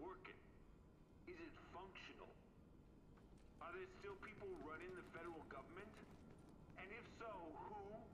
working? Is it functional? Are there still people running the federal government? And if so, who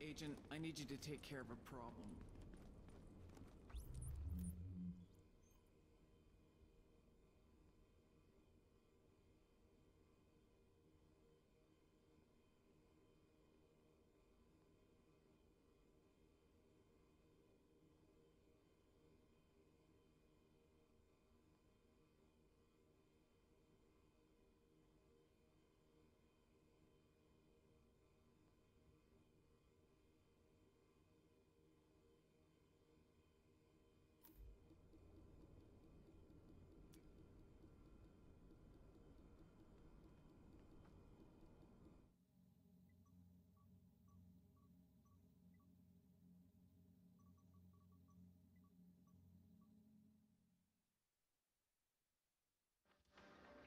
Agent, I need you to take care of a problem.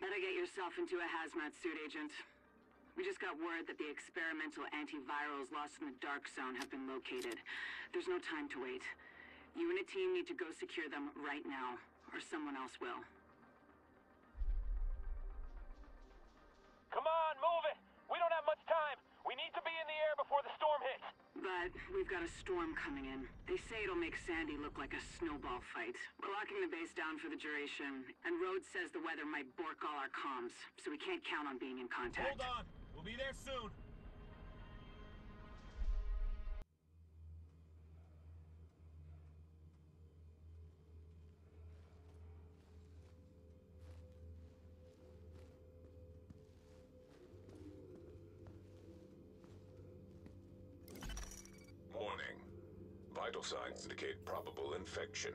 Better get yourself into a hazmat suit, Agent. We just got word that the experimental antivirals lost in the Dark Zone have been located. There's no time to wait. You and a team need to go secure them right now, or someone else will. Come on, move it! We don't have much time! We need to be in the air before the storm hits! But we've got a storm coming in. They say it'll make Sandy look like a snowball fight. We're locking the base down for the duration, and Rhodes says the weather might bork all our comms, so we can't count on being in contact. Hold on! We'll be there soon! infection.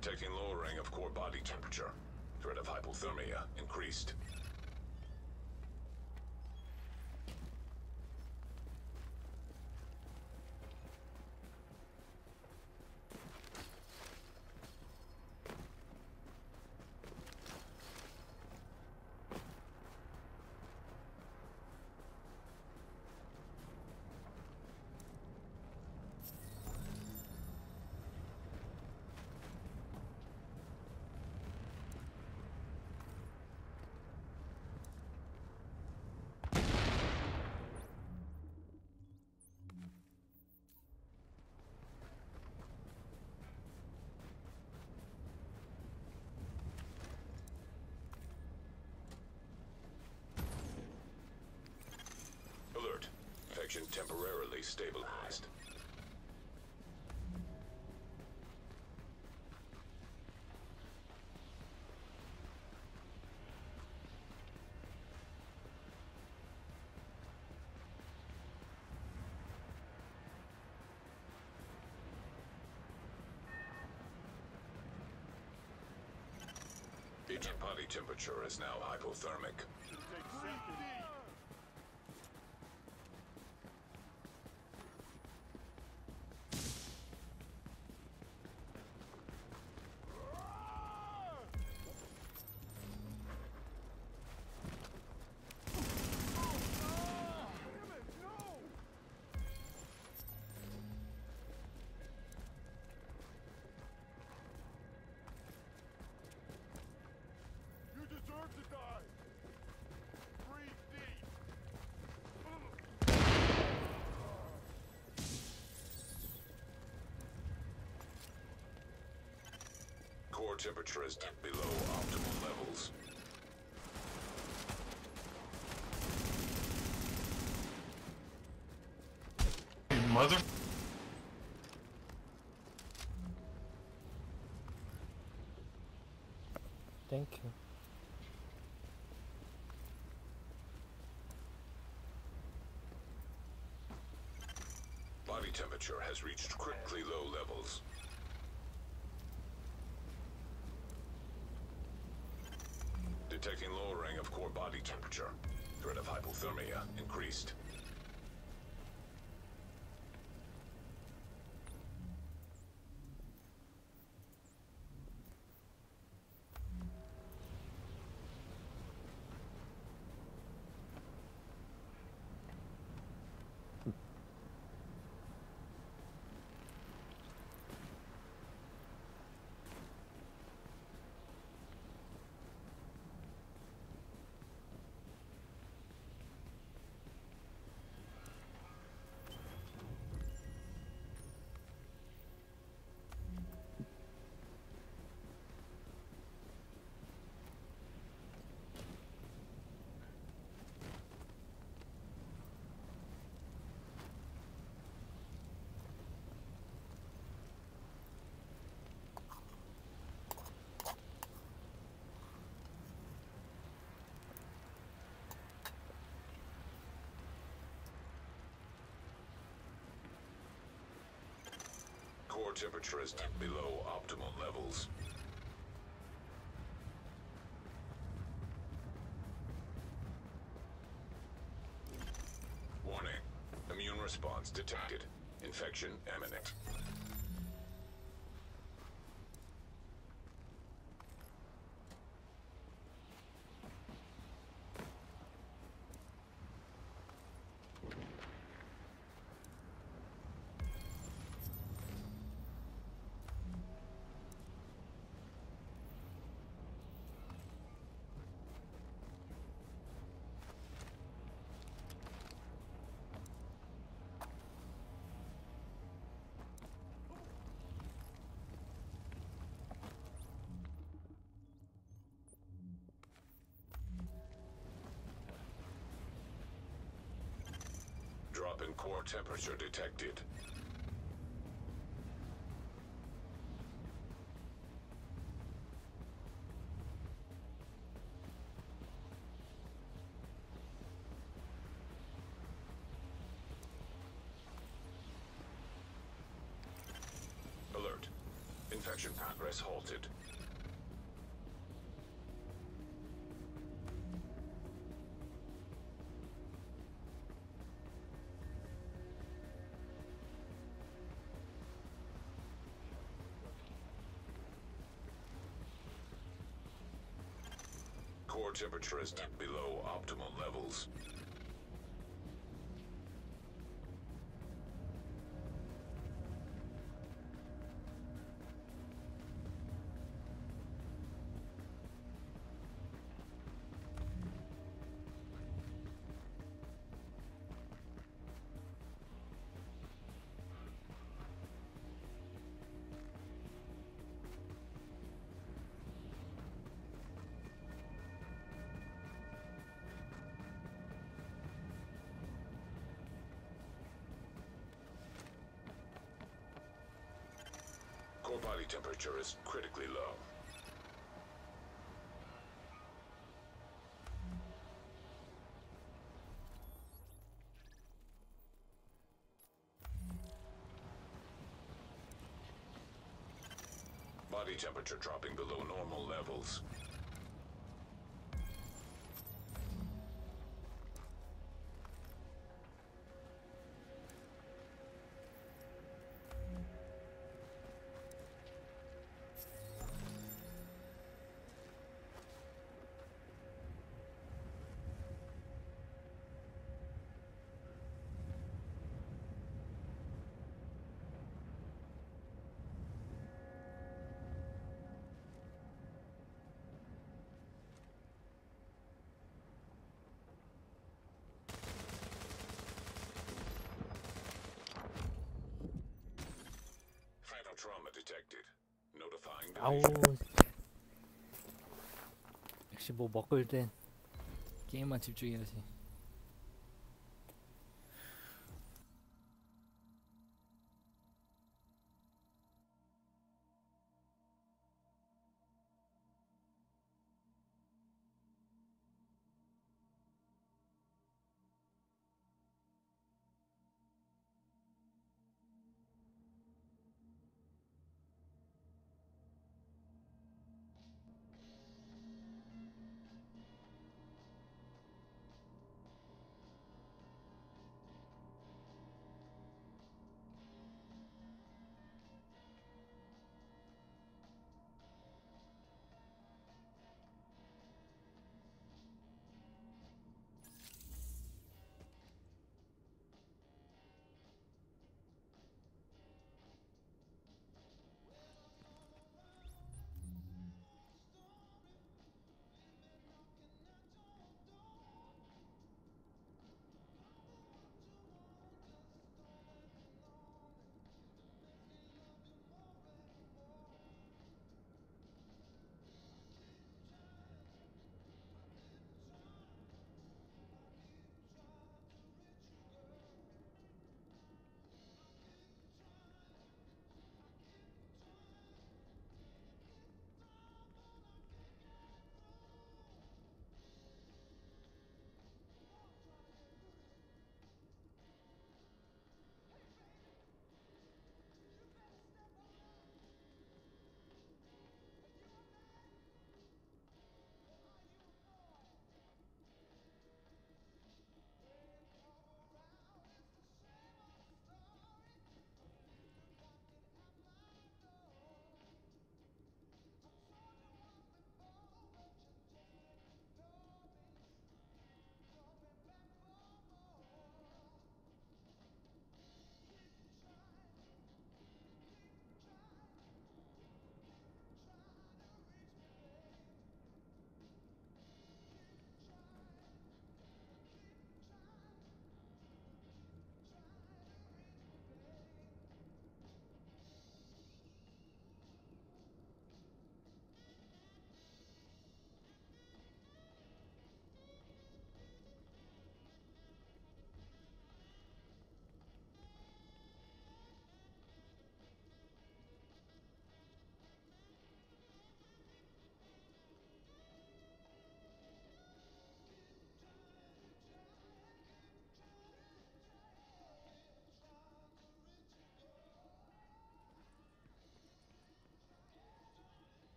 Detecting lowering of core body temperature. Threat of hypothermia increased. Alert. Infection temporarily stabilized. Agent body temperature is now hypothermic. Temperature is below optimal levels. Mother. Thank you. Body temperature has reached critically low levels. Detecting lowering of core body temperature. Threat of hypothermia increased. Core temperature is below optimal levels. Warning. Immune response detected. Infection imminent. Drop in core temperature detected. Temperature is below optimal levels. Core body temperature is critically low. Body temperature dropping below normal levels. 아우. 역시 뭐 먹을 땐 게임만 집중해야지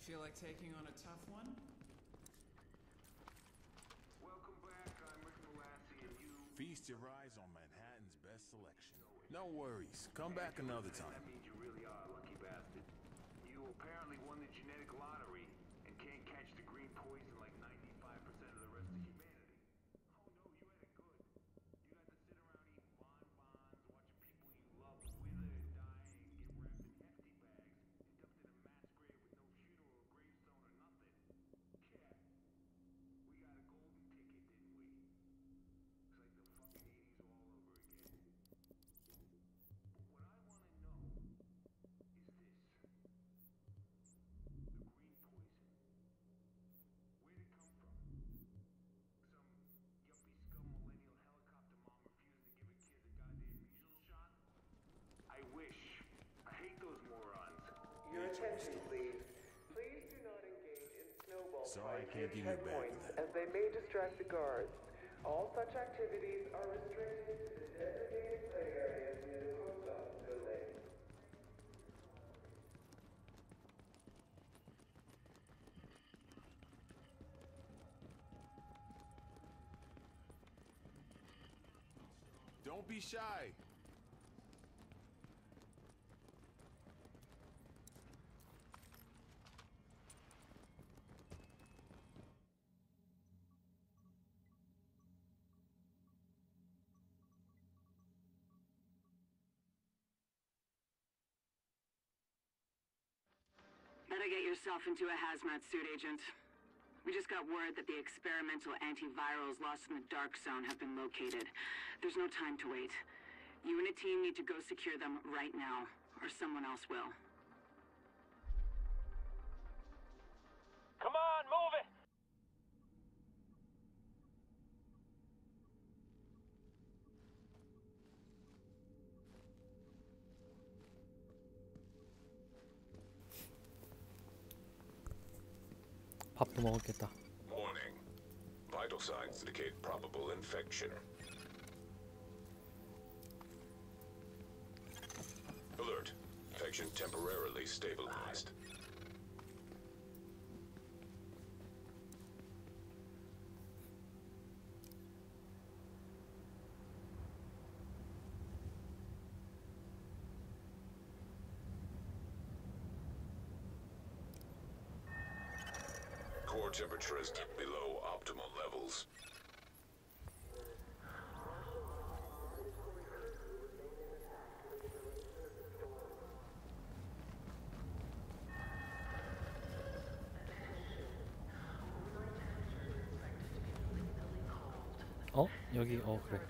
You feel like taking on a tough one? Welcome back. I'm Rick Malassi, and you. Feast your eyes on Manhattan's best selection. No worries. Come back another time. That means you really are a lucky bastard. You apparently won the genetic lottery and can't catch the green poison like 95% of the rest of humanity. Oh no, you had it good. You got to sit around eating bonbons, watching people you love wither and die and get wrapped in hefty bags and dumped in a mass grave with no funeral or gravestone or nothing. Cat, we got a golden ticket, didn't we? It's like the fucking 80s all over again. But what I want to know is this. The green poison. Where'd it come from? Some yuppie scum millennial helicopter mom refused to give a kid the goddamn measles shot? I wish. I hate those morons. Your attention, please. Please do not engage in snowball Sorry I fights can't give you back checkpoints, as they may distract the guards. All such activities are restricted to the designated play areas near the post office building. Don't be shy. Get yourself into a hazmat suit, Agent. We just got word that the experimental antivirals lost in the Dark Zone have been located. There's no time to wait. You and a team need to go secure them right now, or someone else will. 밥도 먹었겠다. Warning. Vital signs indicate probable infection. Alert. Infection temporarily stabilized. 여기 어 그래.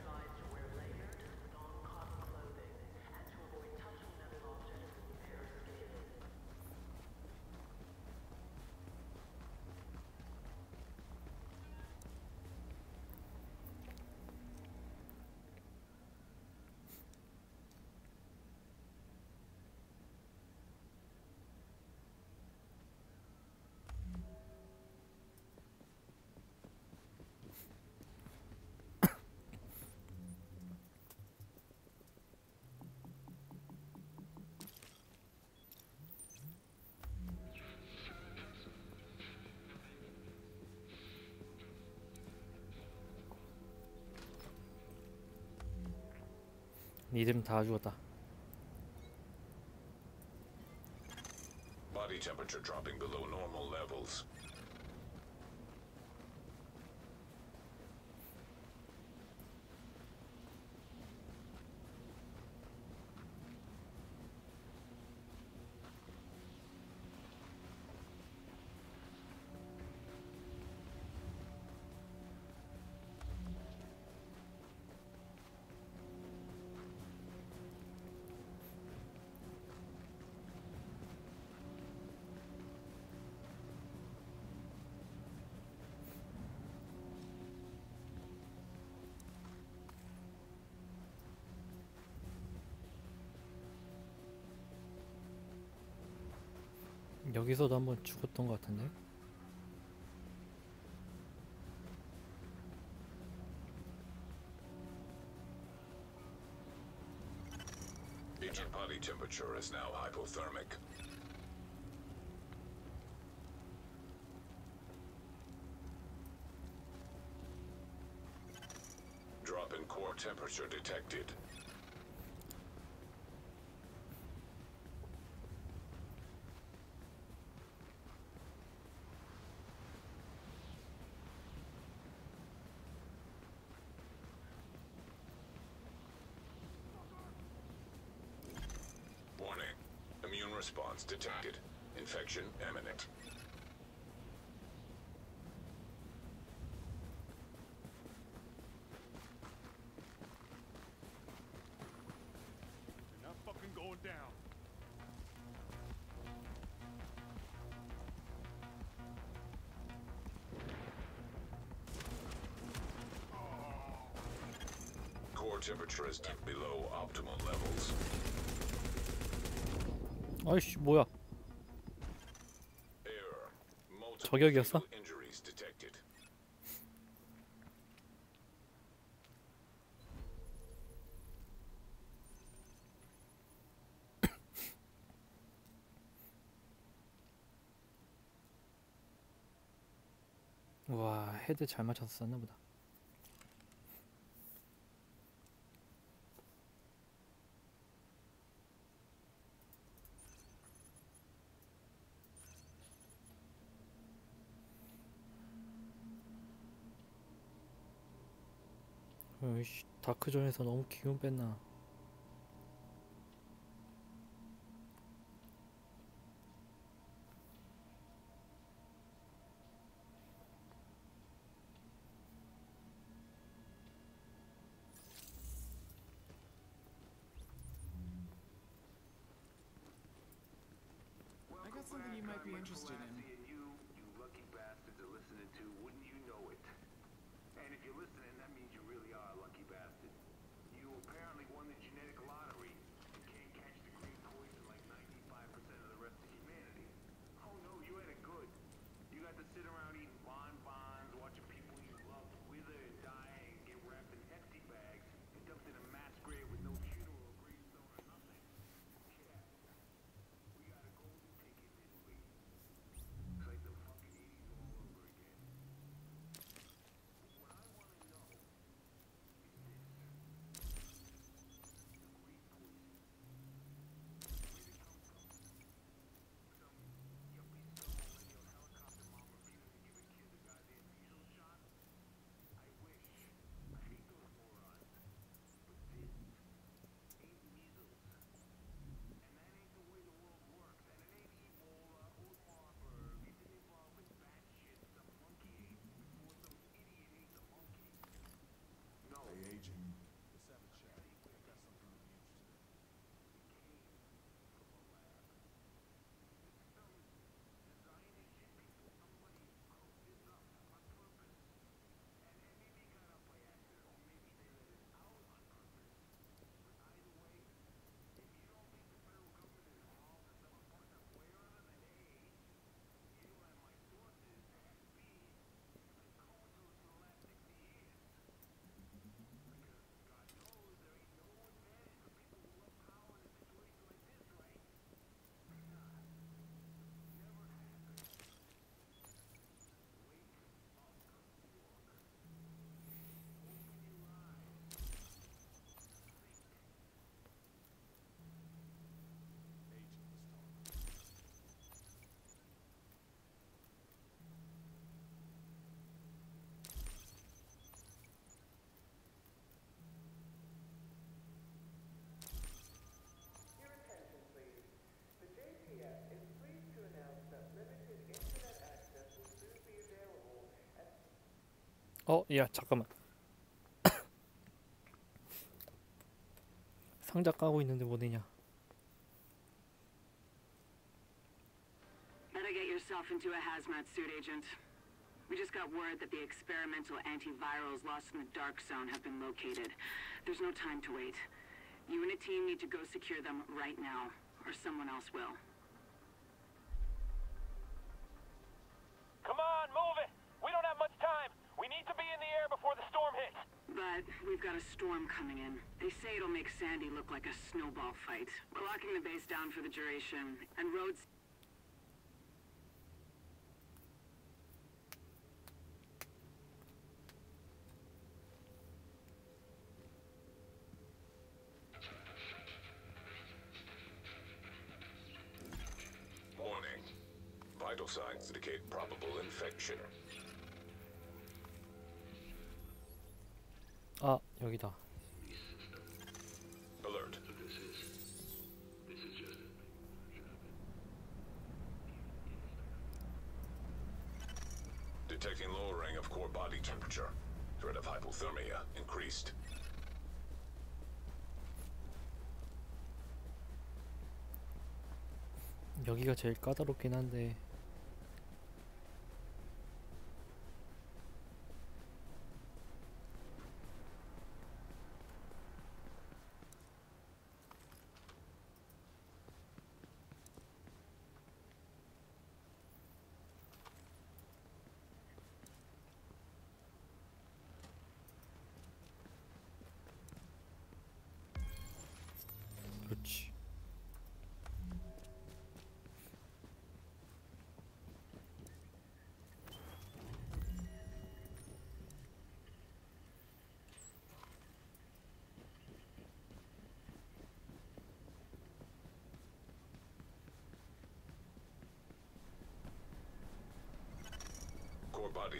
니들은 다 죽었다. Body temperature dropping below normal levels. 여기서도 한번 죽었던 것 같은데? Body temperature is now hypothermic. Drop in core temperature detected. Going down. Core temperature is dipped below optimal levels. 아이씨 뭐야 저격이었어? 와 헤드 잘 맞춰서 썼나 보다. 어이씨 다크존에서 너무 기운 뺐나 어, 야, 잠깐만. 상자 까고 있는데 뭐 되냐? Better get yourself into a hazmat suit, Agent. We just got word that the experimental antivirals lost in the Dark Zone have been located. There's no time to wait. You and a team need to go secure them right now, or someone else will. we've got a storm coming in. They say it'll make Sandy look like a snowball fight. We're locking the base down for the duration, and roads. Warning. Vital signs indicate probable infection. 아 여기다. Detecting lowering of core body temperature. Threat of hypothermia increased. 여기가 제일 까다롭긴 한데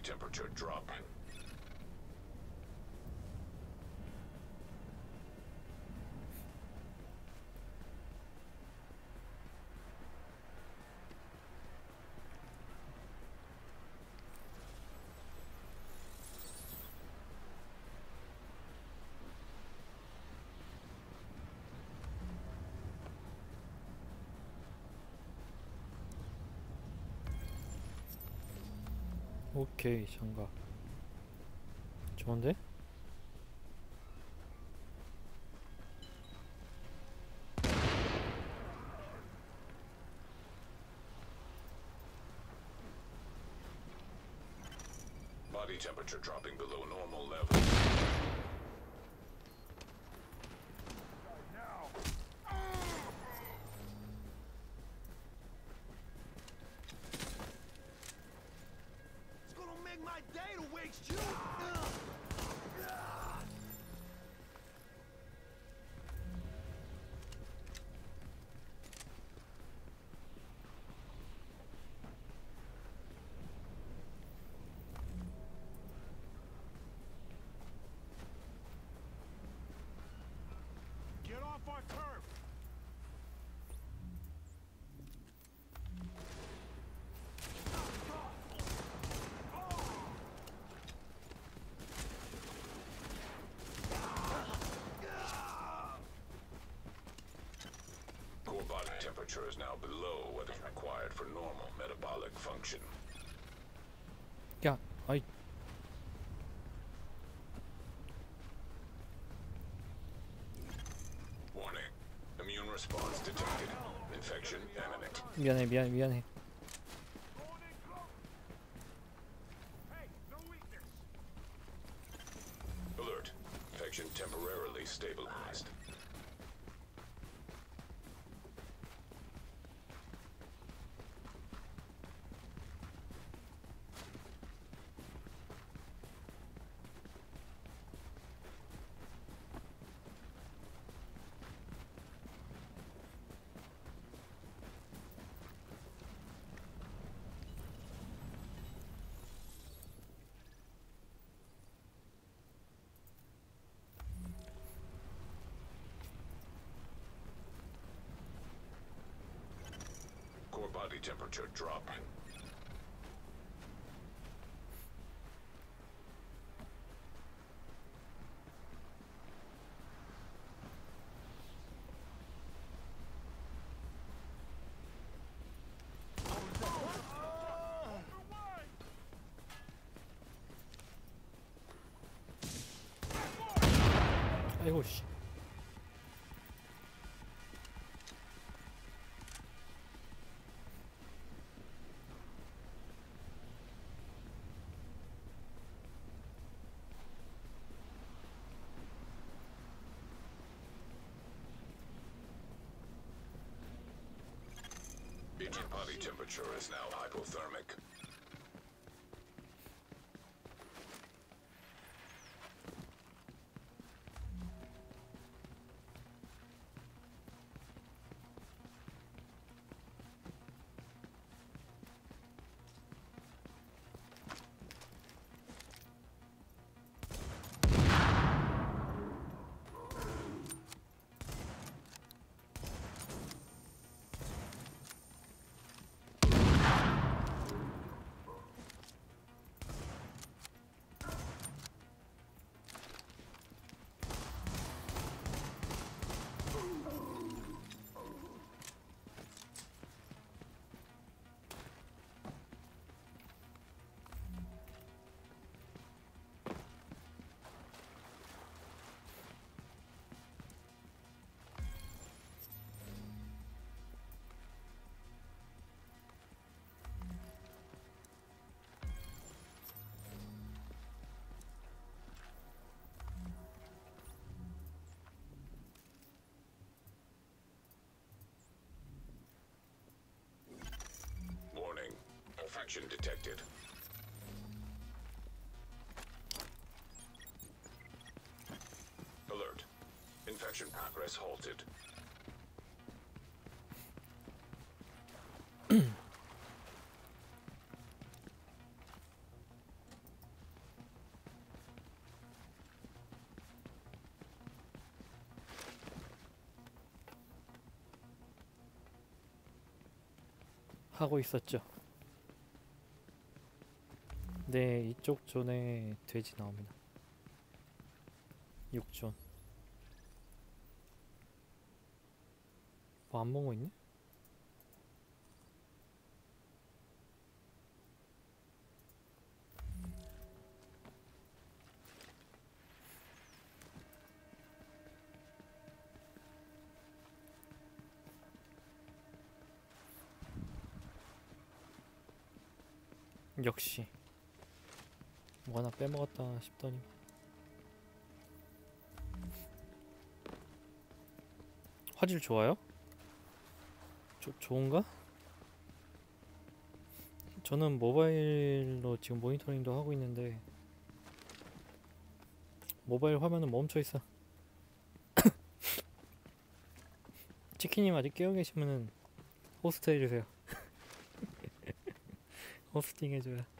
temperature drop. 오케이 장갑 좋은데? temperature is now below what is required for normal metabolic function. Yeah, I... Warning. Immune response detected. Infection imminent. Viene, viene, viene. Temperature dropping. Body temperature is now hypothermic. Infection detected. Alert. Infection progress halted. 하고 있었죠. 이쪽 존에 돼지 나옵니다. 6존. 뭐 안 먹고 있네? 뭐 하나 빼먹었다 싶더니 화질 좋아요? 조, 좋은가? 저는 모바일로 지금 모니터링도 하고 있는데 모바일 화면은 멈춰 있어 치킨님 아직 깨어 계시면은 호스트 해주세요 호스팅 해줘요.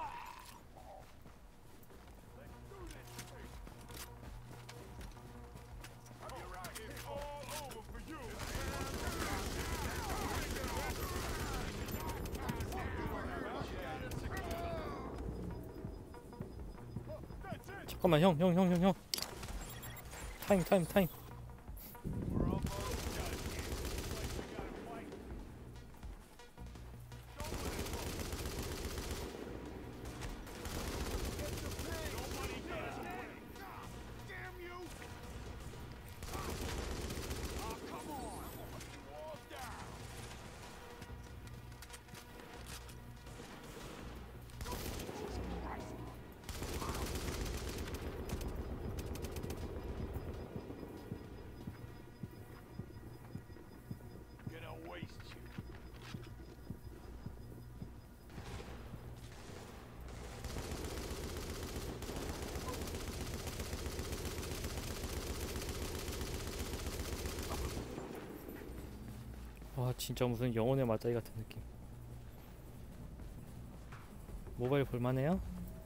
잠깐만 형 형 형 형 형. 타임 타임 타임 진짜 무슨 영혼의 맞다이 같은 느낌 모바일 볼만해요?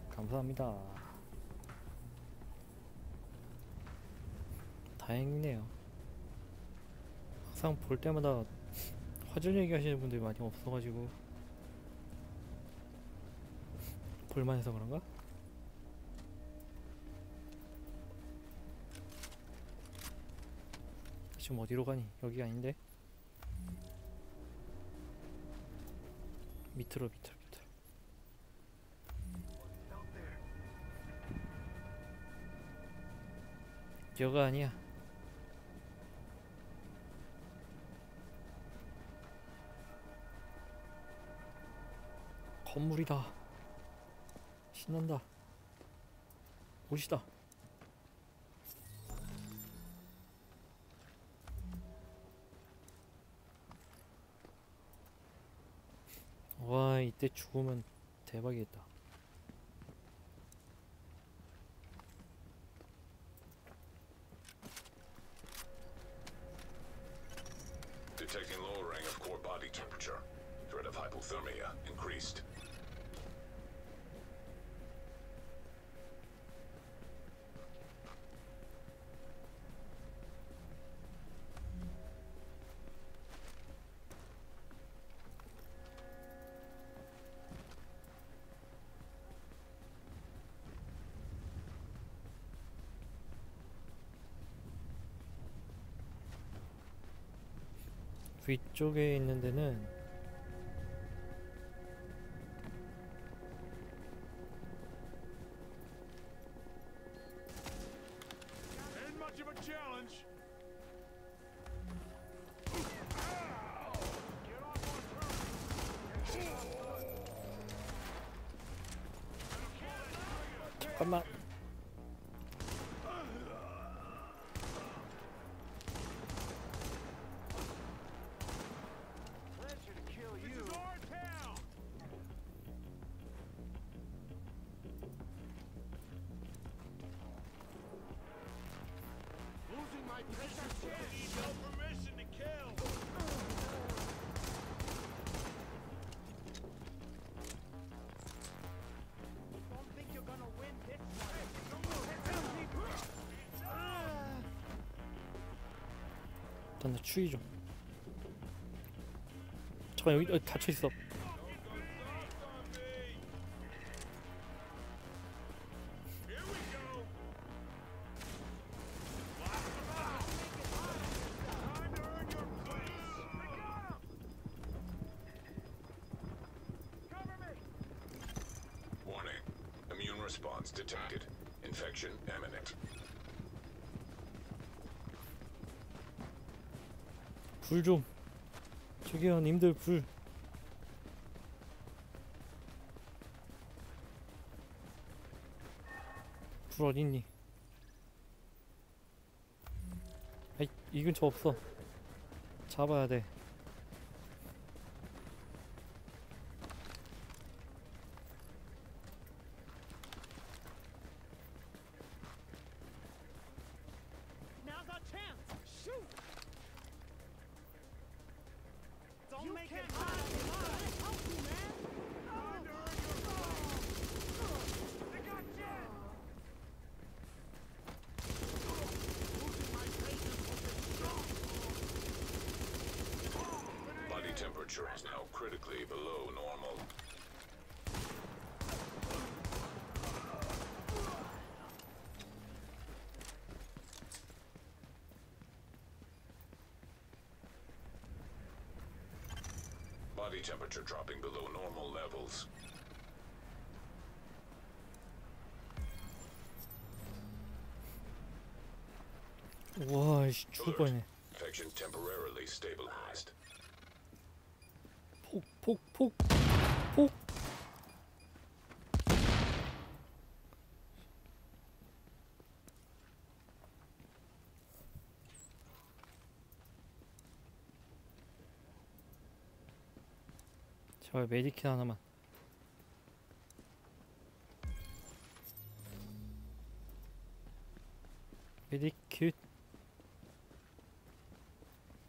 감사합니다 다행이네요 항상 볼 때마다 화질 얘기하시는 분들이 많이 없어가지고 볼만해서 그런가? 지금 어디로 가니? 여기 아닌데? 밑으로 밑으로 밑으로. 여가 아니야. 건물이다. 신난다. 옷이다 이때 죽으면 대박이겠다 위쪽에 있는 데는 추위 좀. 잠깐 여기 여기 갇혀 있어. 불 좀. 저기요 님들 불. 불 어딨니? 아이 이 근처 없어. 잡아야 돼. temperature dropping below normal levels. Wow, it's Alert. Infection temporarily stabilized. 제발 medikit 하나만. medikit.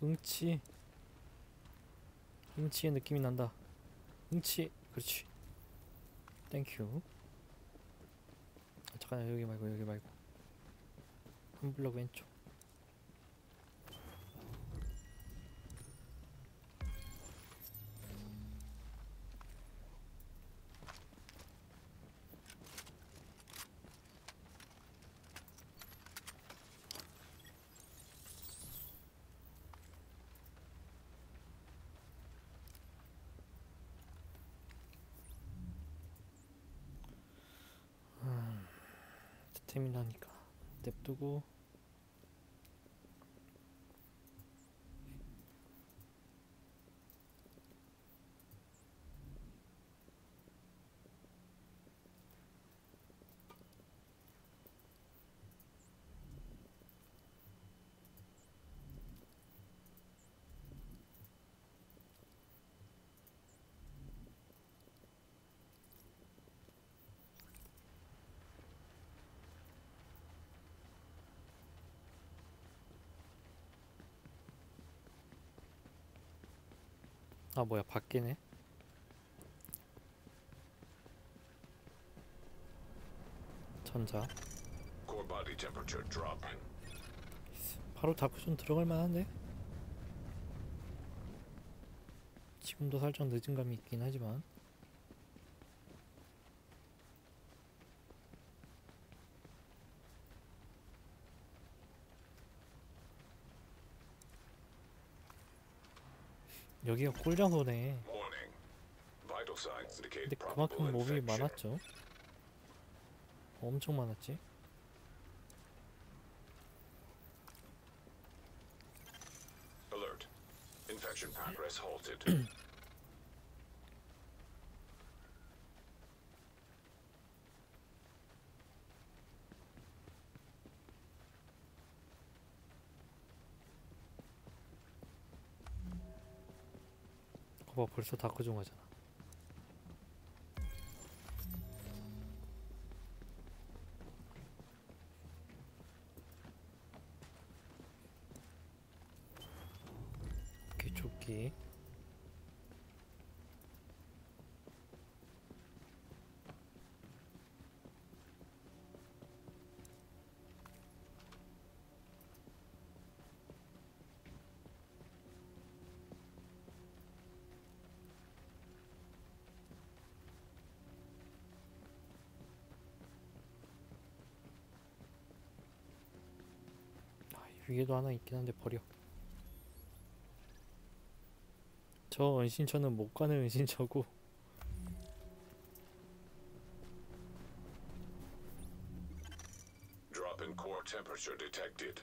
응치. 응치의 느낌이 난다. 응치 그렇지 thank you 아, 잠깐 여기 말고 여기 말고 한 블럭 왼쪽 스태미나니까 냅두고 아 뭐야 밖에네. 전자. 바로 좀 들어갈 만한데? 지금도 살짝 늦은 감이 있긴 하지만 여기가 꿀장소네 근데 그만큼 몹이. 많았죠 엄청 많았지 Alert. Infection progress halted. 봐 벌써 다크 중 하잖아. 위에도 하나 있긴 한데 버려. 저 은신처는 못 가는 은신처고 Drop in core temperature detected.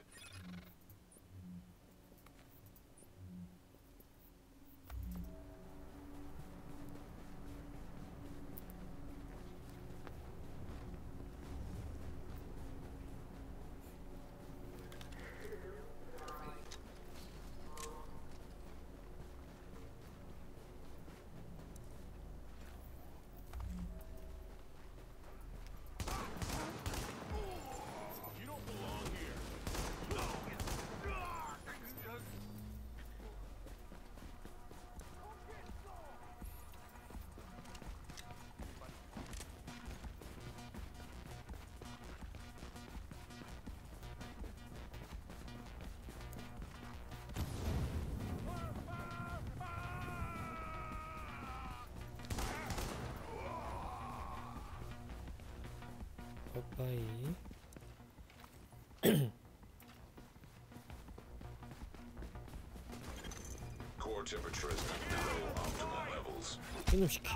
이놈 시키.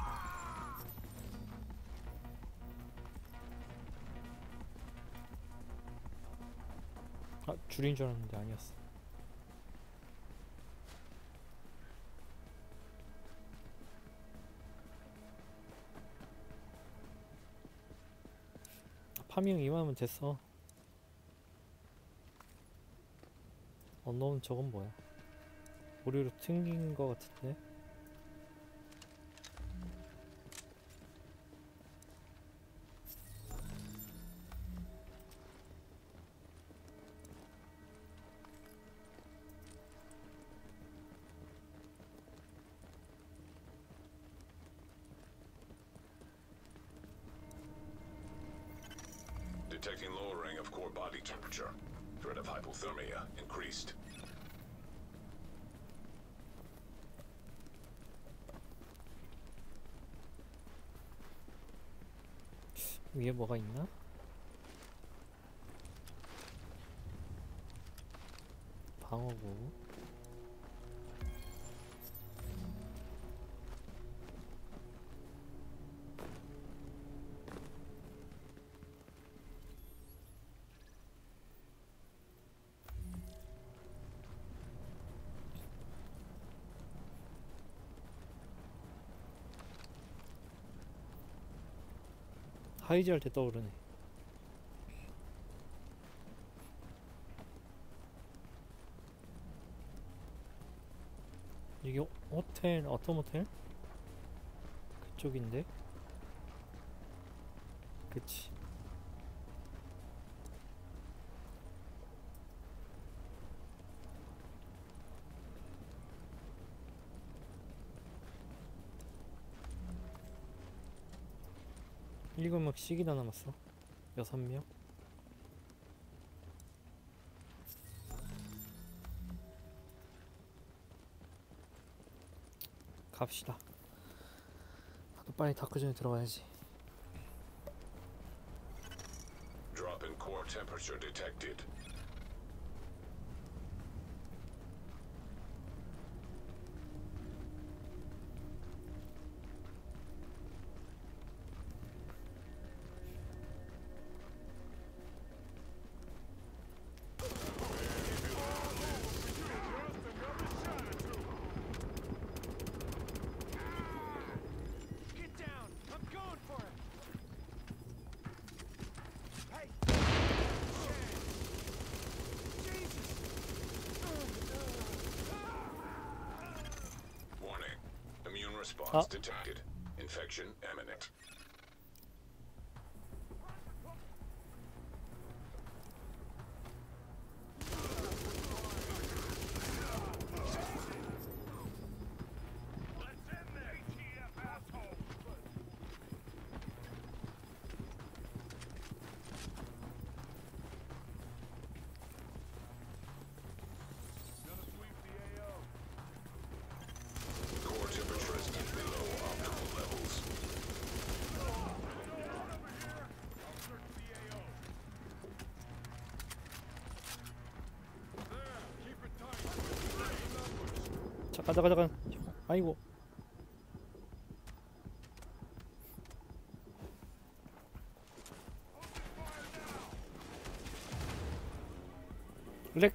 아 줄인 줄 알았는데 아니었어. 파밍 이만하면 됐어. 언노운 저건 뭐야? 오류로 튕긴 거 같은데? 위에 뭐가 있나? 하이즈 할 때 떠오르네. 이게 호- 호텔 어떤 호텔? 그쪽인데? 그치 일곱 명씩이나 남았어 여섯 명 갑시다 나도 빨리 다크 전에 들어가야지 Drop in core temperature detected. Uh, Resistance detected. Infection 잠깐 잠깐. 아이고. 렉.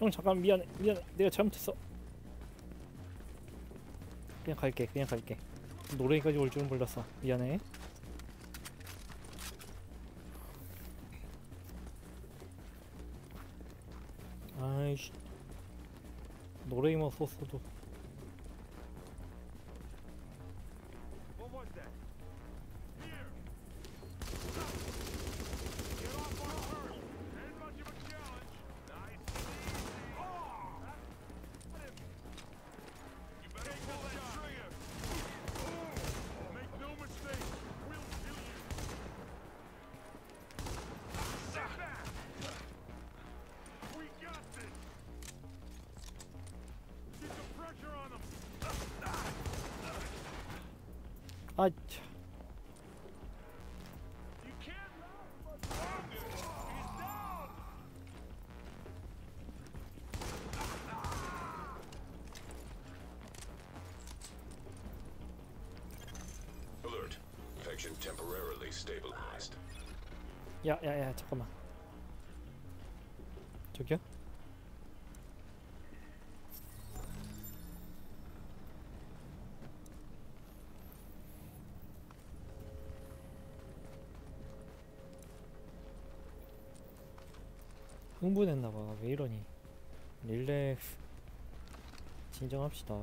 형 잠깐 미안해 미안해 내가 잘못했어 갈게. 그냥 갈게. 노래까지 올 줄은 몰랐어. 미안해. 아이씨. 노래이만 썼어도 I... Alert. Infection temporarily stabilized. Yeah, yeah, yeah. jetzt komm mal. 흥분했나봐. 왜 이러니? 릴렉스. 진정합시다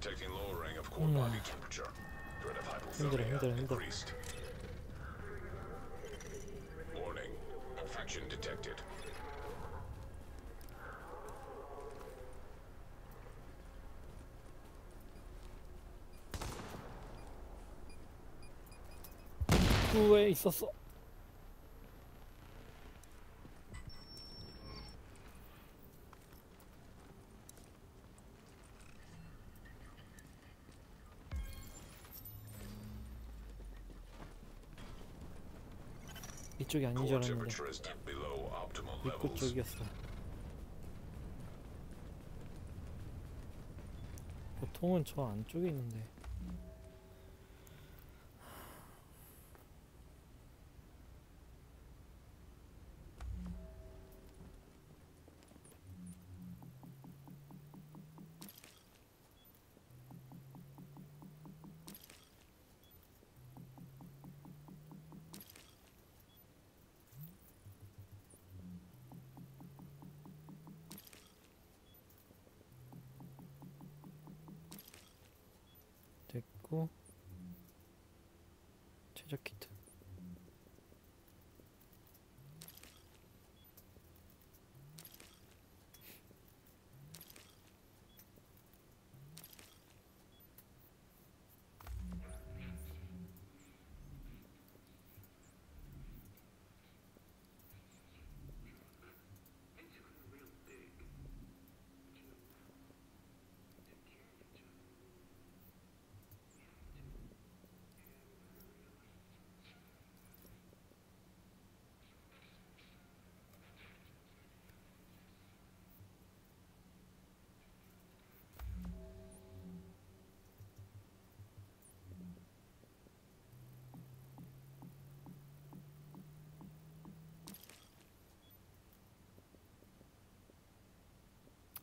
Detecting lowering of core body temperature. Threat of hypothermia increased. Warning. Perfection detected. Wait, so. 이쪽이 아닌 줄 알았는데 입구. 쪽이었어 보통은 저 안쪽에 있는데 있고 최적 키트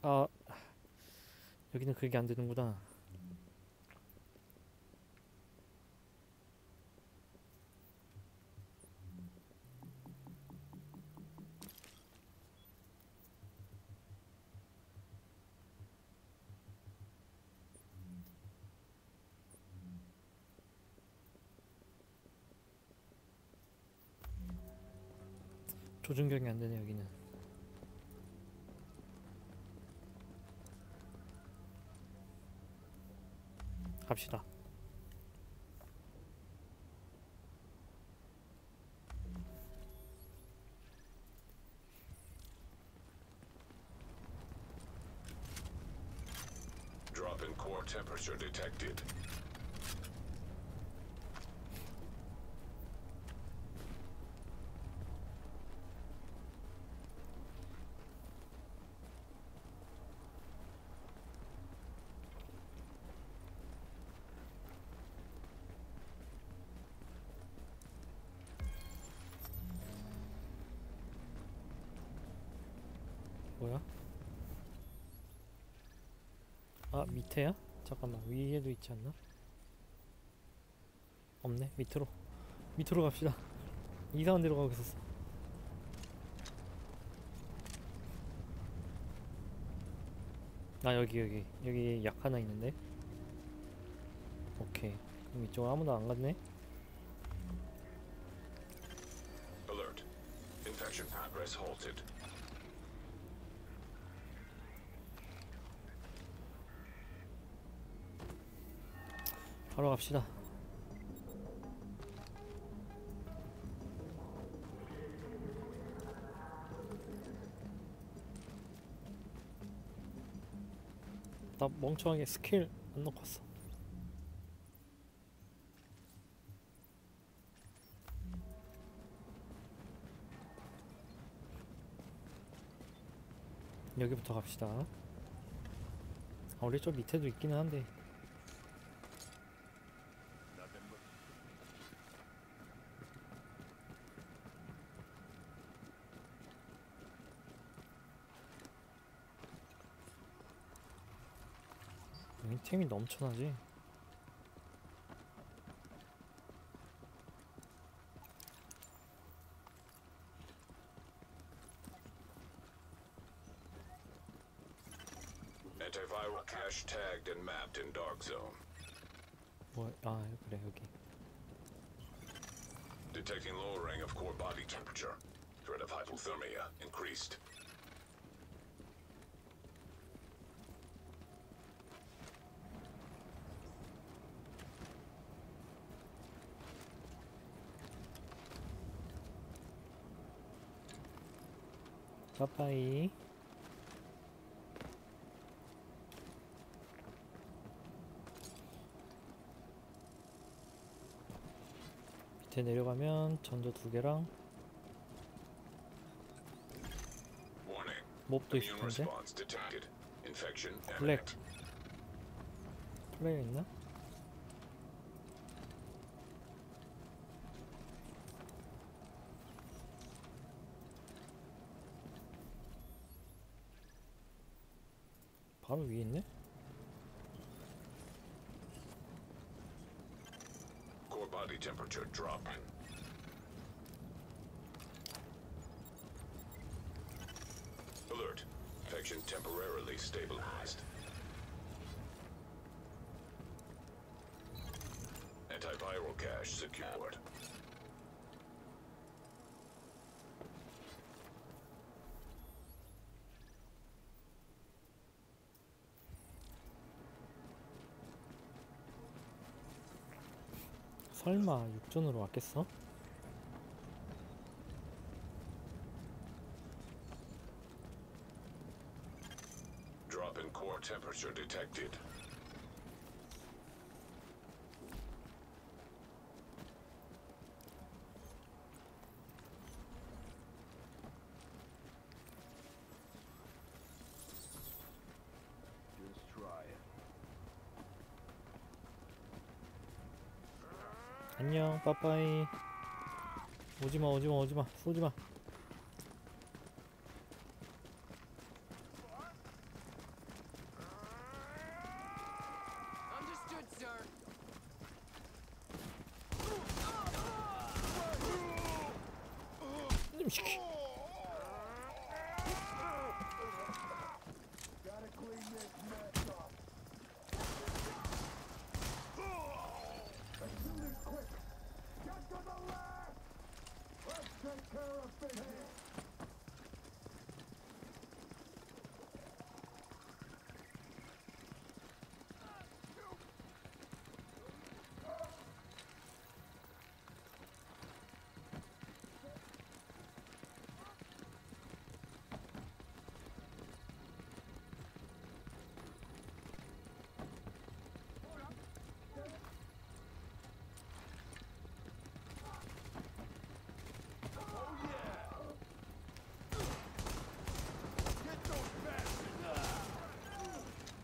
아 여기는 그게 안 되는구나. 조준경이 안 되네 여기는 갑시다. Drop in core temperature detected. 뭐야? 아 밑에야? 잠깐만 위에도 있지 않나? 없네 밑으로. 밑으로 갑시다. 이상한 데로 가고 있었어. 아 여기 여기. 여기 약 하나 있는데? 오케이. 그럼 이쪽 아무도 안 갔네 갑시다. 나 멍청하게 스킬 안 넣고 왔어. 여기부터 갑시다. 아, 우리 저 밑에도 있기는 한데 템이 넘쳐나지 Antiviral cache tagged and mapped in dark zone. 뭐, 아 그래 여기 Detecting lowering of core body temperature. Threat of hypothermia increased. 빠빠이 밑에 내려가면 전조 두 개랑. 몹도 있을 텐데 블랙. 플레이어 있나? Temperature. Alert. Infection temporarily stabilized. Antiviral cache secured. 설마 육전으로 왔겠어? Drop in core temperature detected. Just try it. 안녕 빠빠이. 오지마 오지마 오지마. 쏘지마 Understood, sir. 좀 시키 Gotta clean this mess up. As soon as quick. Get to the left. Let's take care of business.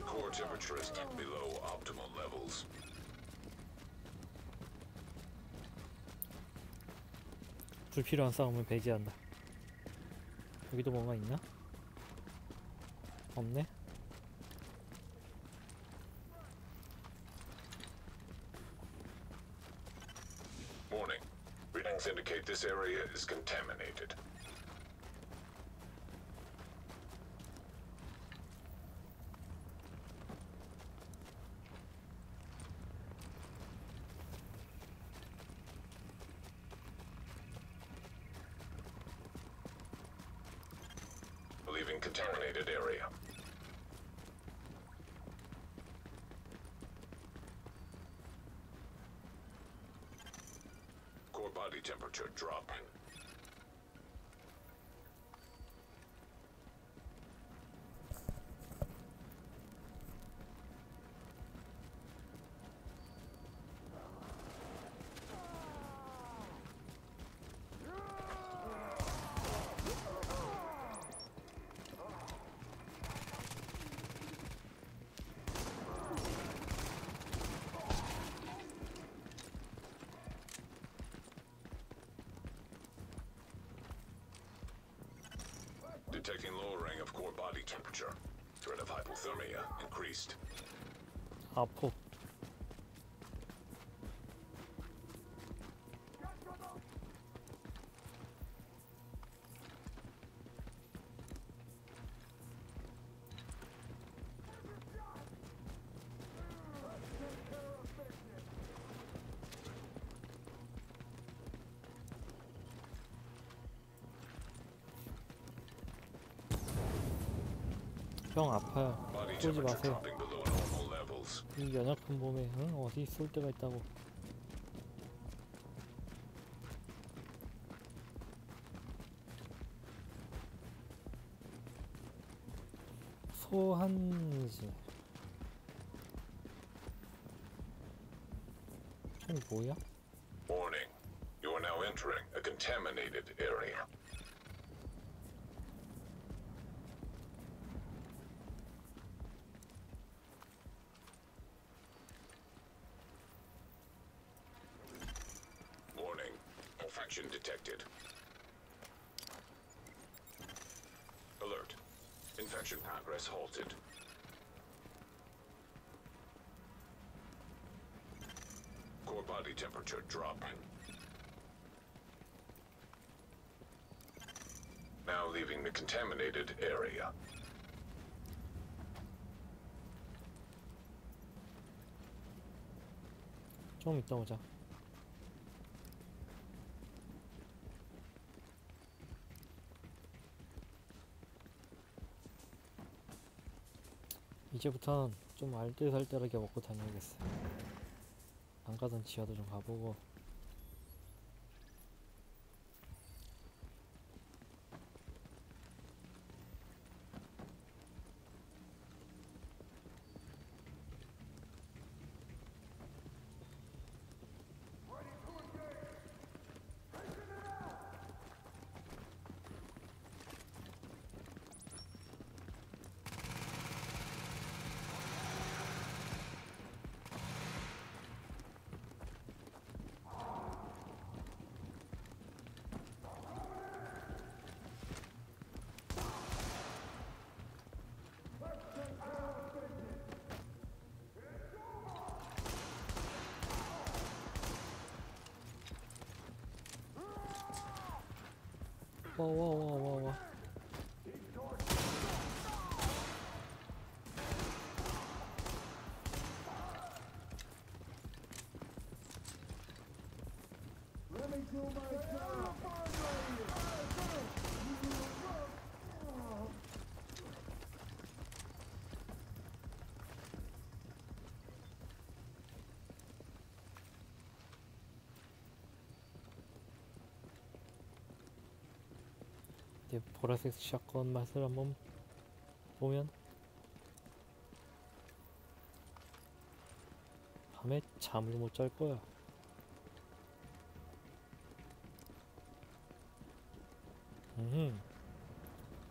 Core temperature is below optimal levels. 불필요한 싸움을 배제한다 여기도 뭔가 있나? 없네? Warning. Readings indicate this area is contaminated. Leaving contaminated area. Core body temperature dropping. Detecting lowering of core body temperature. Threat of hypothermia increased. 아포 형 아파요 쏘지 temperature 마세요 levels. 이 연약한 몸에 응? 어디 쏠 데가 있다고 소한지 이게 뭐야? Warning. You are now entering a contaminated area. contaminated area. 좀 이따 오자. 이제부턴 좀 알뜰살뜰하게 먹고 다녀야겠어. 안 가던 지하도 좀 가보고 whoa, whoa, whoa, whoa, whoa. Let me do my job! 와. 내 보라색 샷건 맛을 한번 보면 밤에 잠을 못 잘 거야. 음,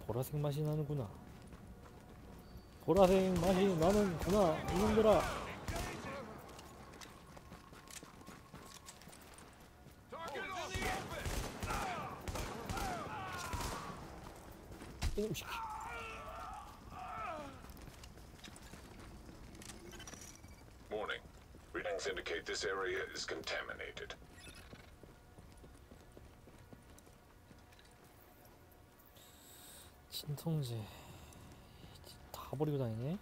보라색 맛이 나는구나. 보라색 맛이 나는구나, 이놈들아. 이놈 새끼. Warning. Readings indicate this area is contaminated. 진통제 다 버리고 다니네.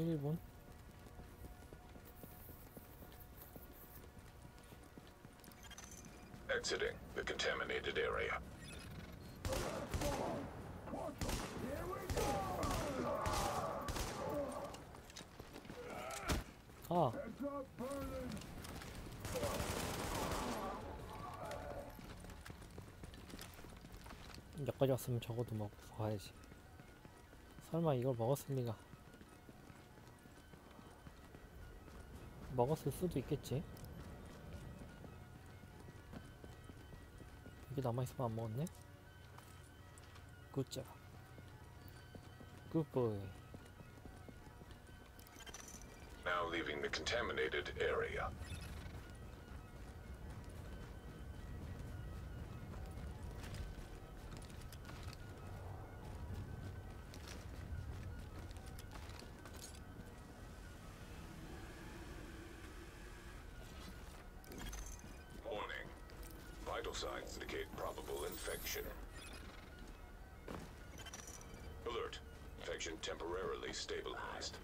11분 Exiting the contaminated area. 아. 여기까지 왔으면 적어도 먹고 가야지. 설마 이걸 먹었습니까? 먹었을 수도 있겠지 이게 남아있으면 안 먹었네 굿자 굿보이 Now leaving the contaminated area. temporarily stabilized.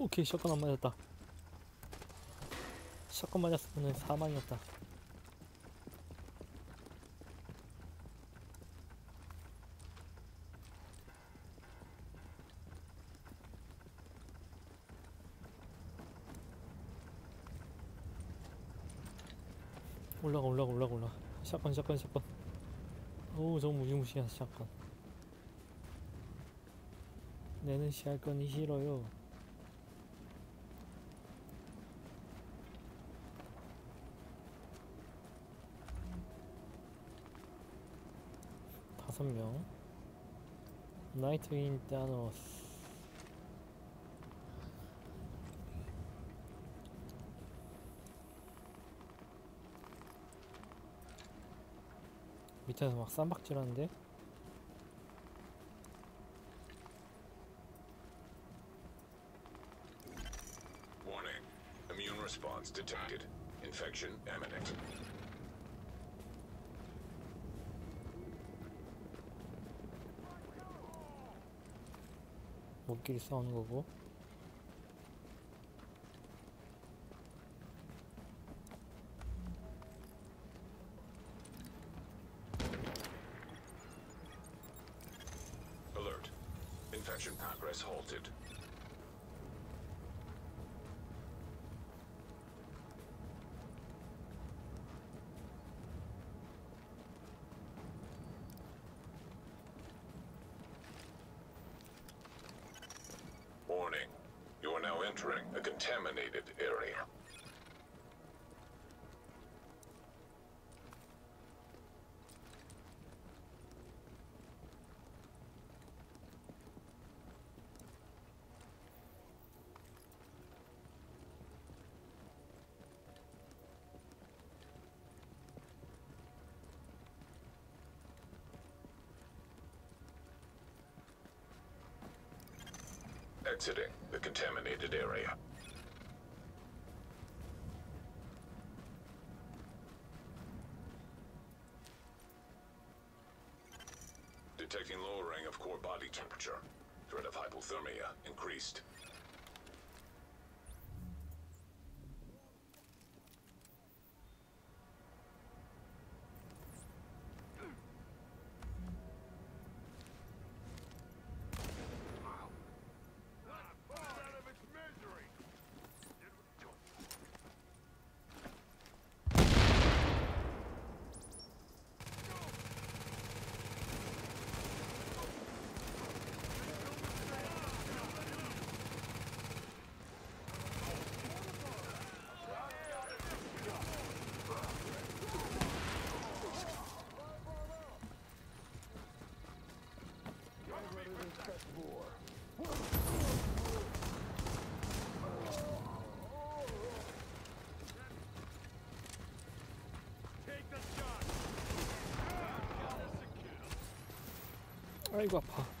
오케이 샷건 안 맞았다 샷건 맞았으면 사망이었다. 올라가 올라가 올라가 올라가. 샷건 샷건 샷건. 어우 저 무시무시한 샷건. 내는 샷건이 싫어요 다섯 명. 나이트윙 다노스 밑에서 막 쌈박질하는데 목끼리 싸우는 거고 Alert. Infection progress halted. Entering a contaminated area. Exiting contaminated area. Detecting lowering of core body temperature. Threat of hypothermia increased. 아이고 아파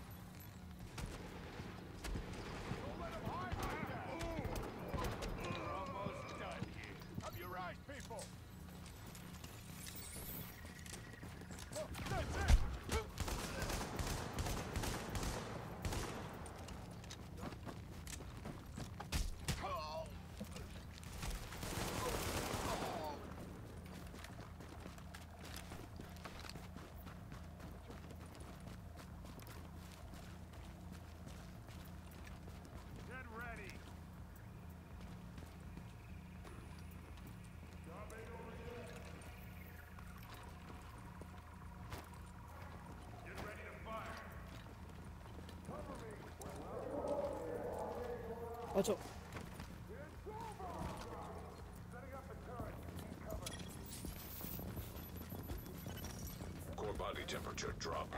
아저 Core body temperature drop.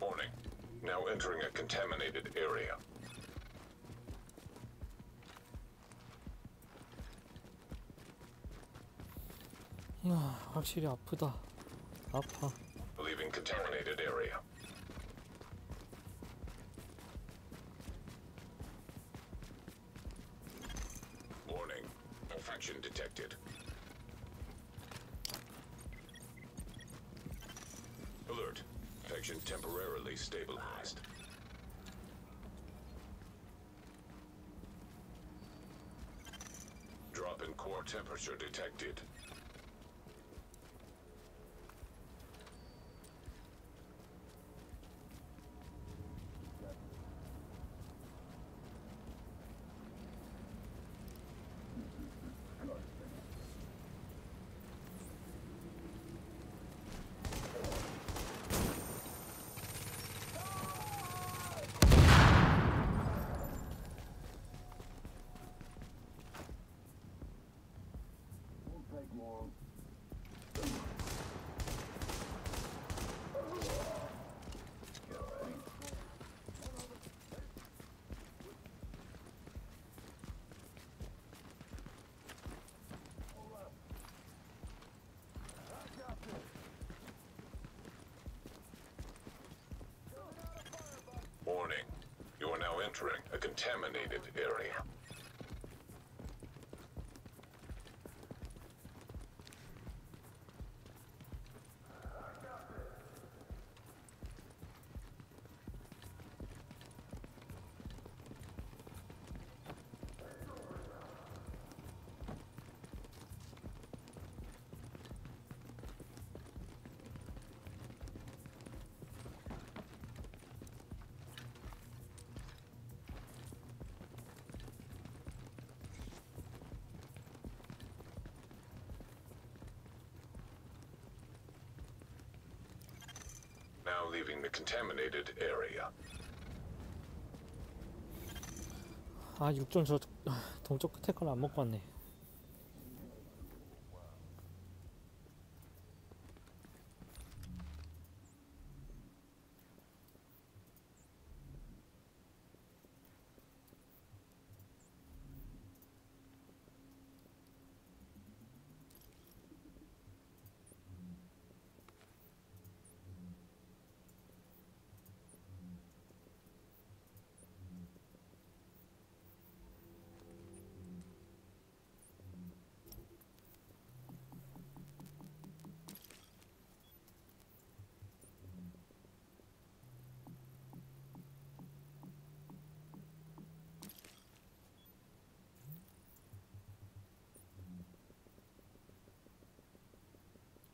Warning. Now entering a contaminated area. 확실히 아프다 아파 Leaving contaminated area. Warning. Infection detected. Alert. Infection temporarily stabilized. Drop in core temperature detected. Entering a contaminated area. 아 육전 저 동쪽 끝에 걸 안 먹고 왔네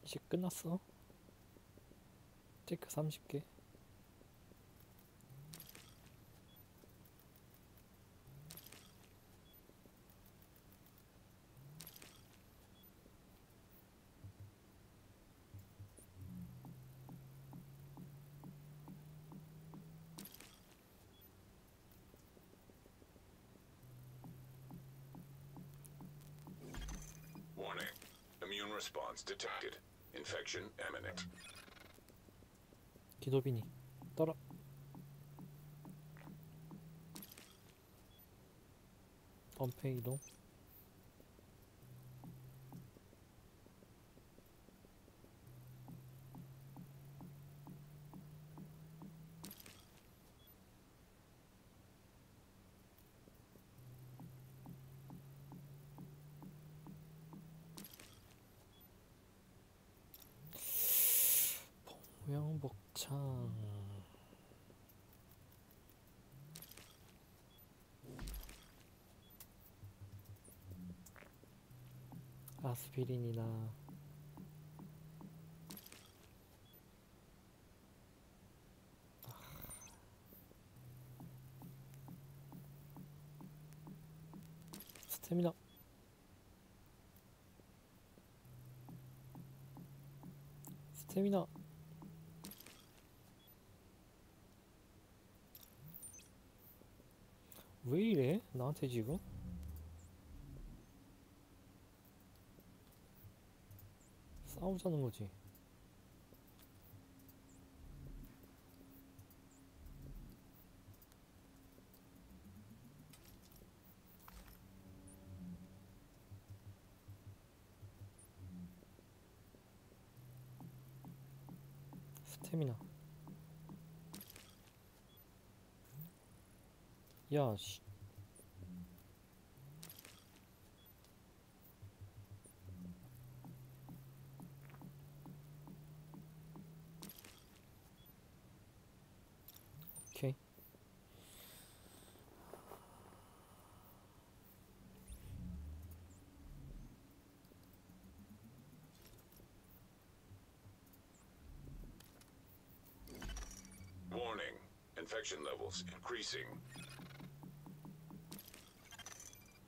이제 끝났어 체크 30개 Warning. Immune response detected. Infection imminent. 기도빈이 떨어 엄폐 이동 しゃーアスピリンにな。ステミナステミナ 나한테 지금? 싸우자는 거지. 스태미나. 야, 씨. Infection levels increasing.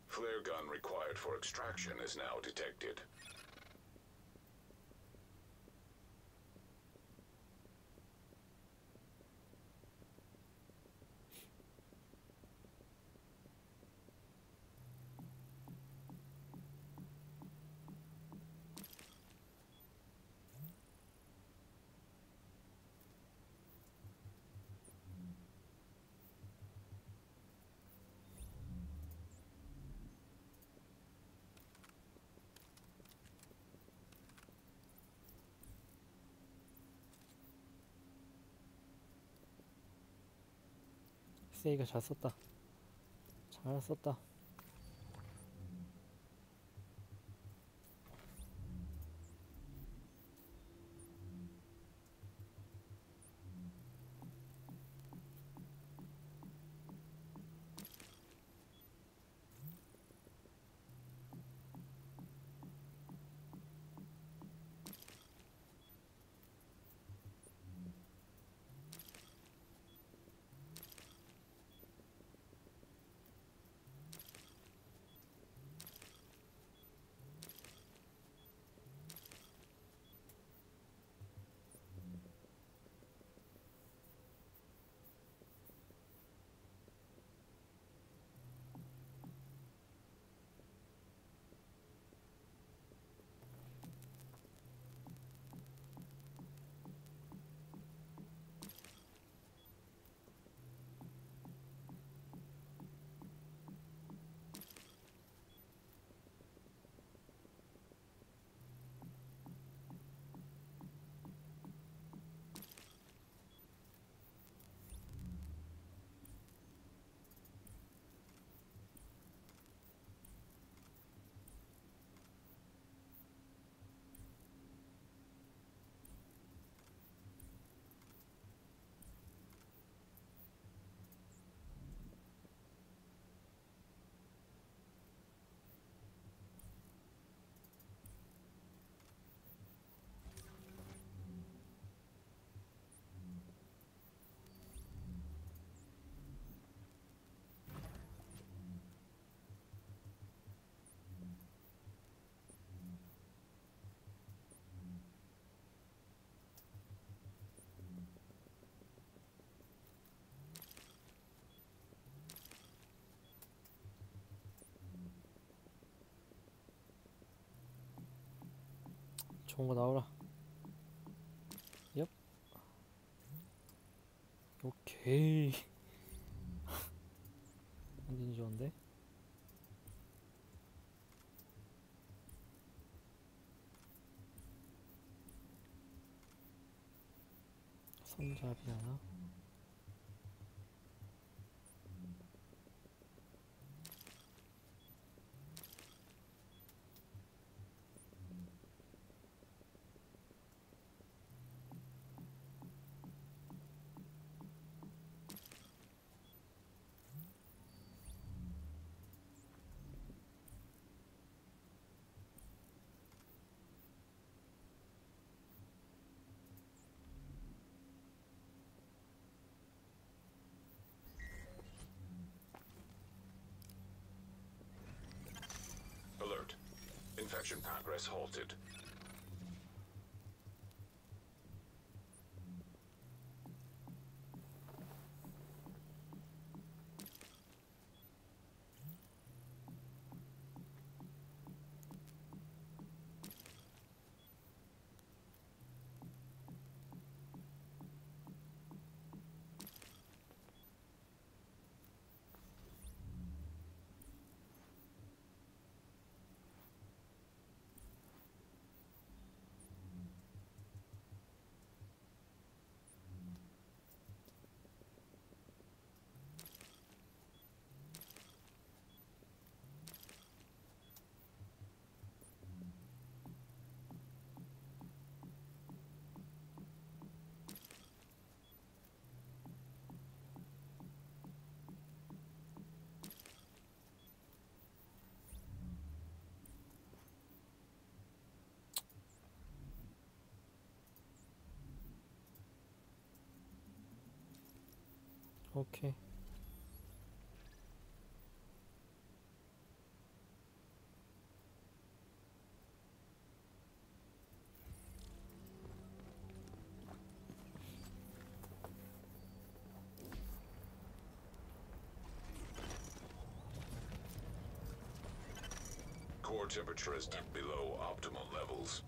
Flare gun required for extraction is now detected. 세이가 잘 썼다. 잘 썼다. 좋은 거 나오라. 얍. 오케이. 완전 좋은데? 손잡이 하나. Infection progress halted. Okay. Core temperature is deep below optimal levels.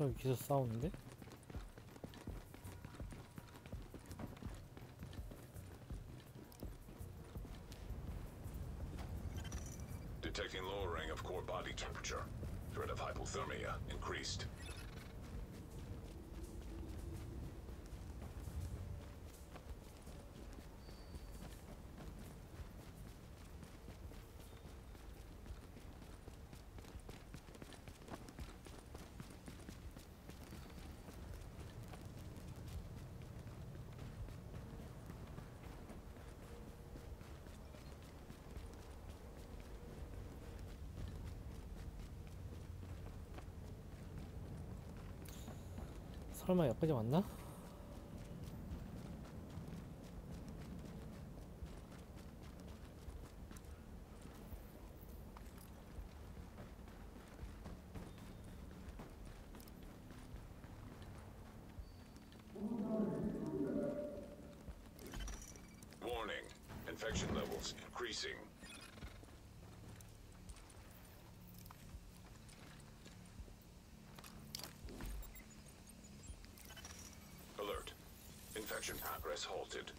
저기서 싸우는데? Detecting lowering of core body temperature. Threat of hypothermia increased. 설마 여기까지 왔나? Infection progress halted.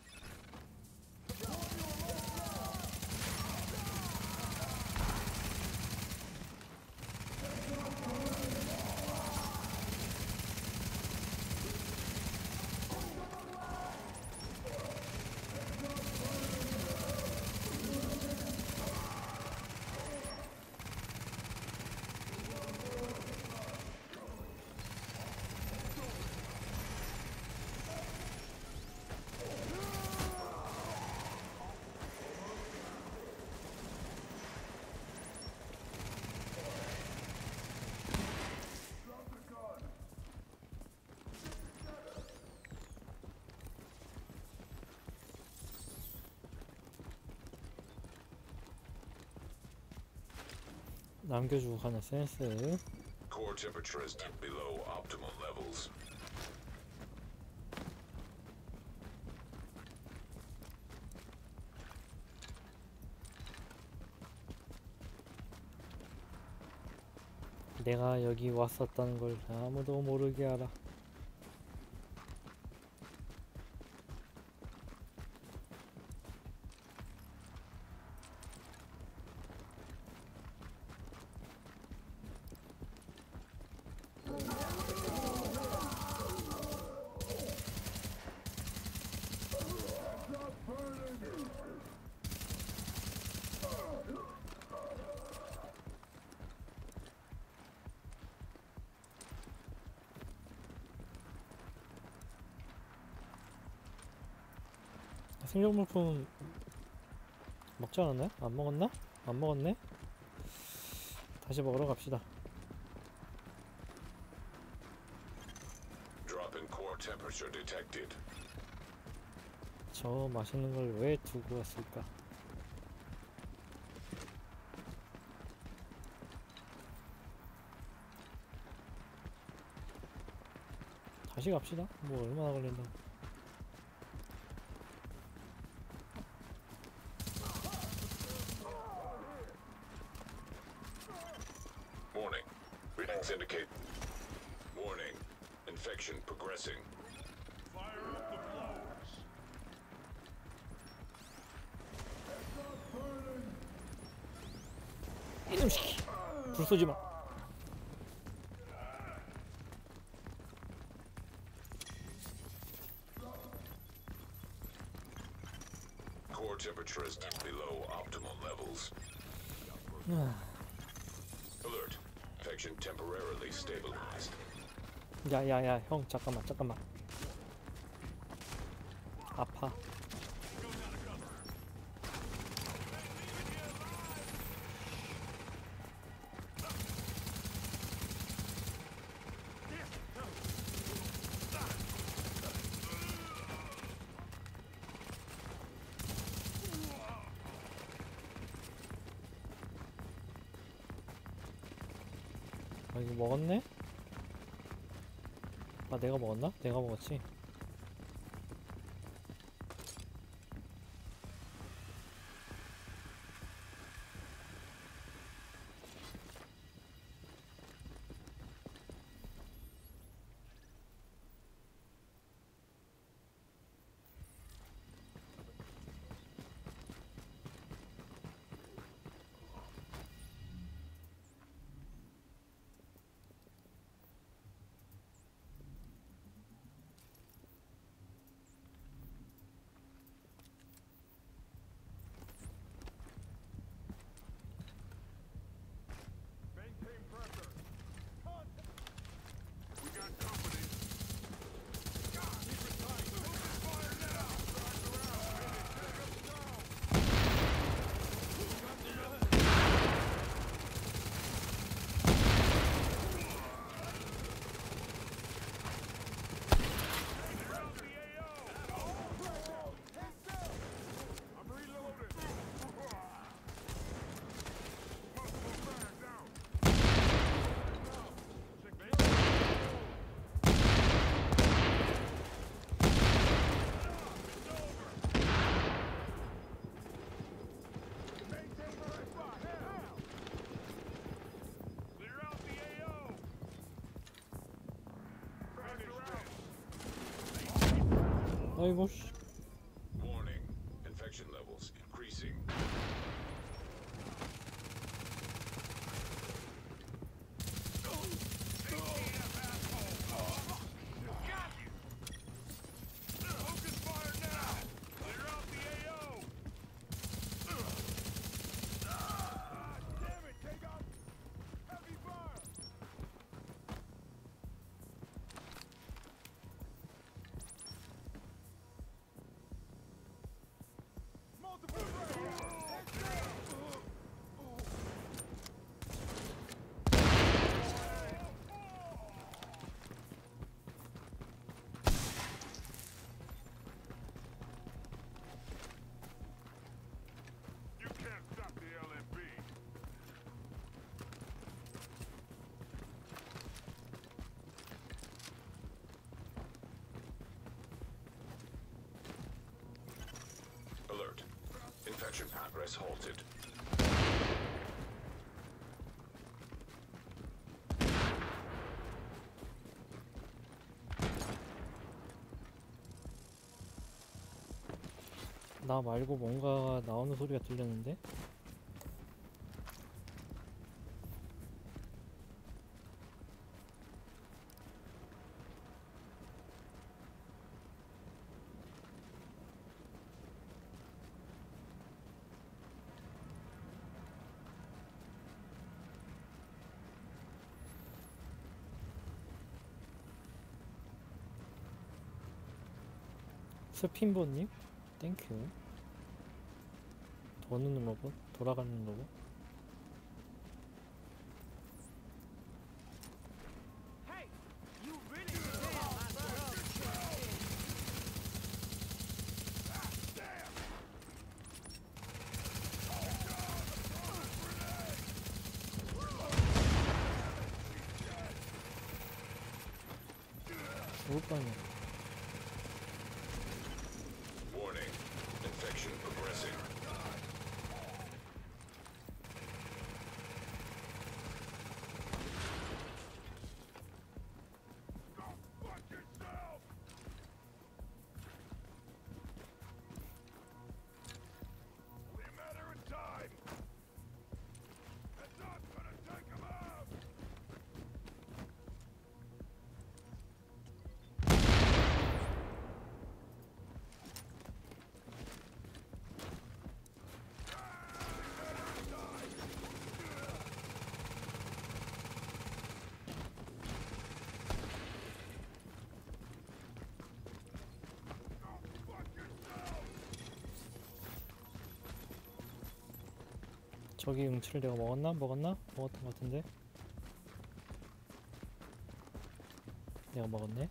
남겨주고 가는 센스 Core temperature is below optimal levels. 내가 여기 왔었다는 걸 아무도 모르게 알아 생존물품 먹지 않았나요? 안 먹었나? 안 먹었네? 다시 먹으러 갑시다. 저 맛있는 걸 왜 두고 왔을까? 다시 갑시다. 뭐 얼마나 걸린다고. temperature is below optimal levels. Alert. Infection temporarily stabilized. 야야야 형 잠깐만 잠깐만. 아파. 내가 먹었나? 내가 먹었지 Ay boş. Infection progress halted. 나 말고 뭔가 나오는 소리가 들렸는데? 스핀보님? 땡큐 도는 로봇? 돌아가는 로봇? 저기 응치를 내가 먹었나? 먹었나? 먹었던 것 같은데 내가 먹었네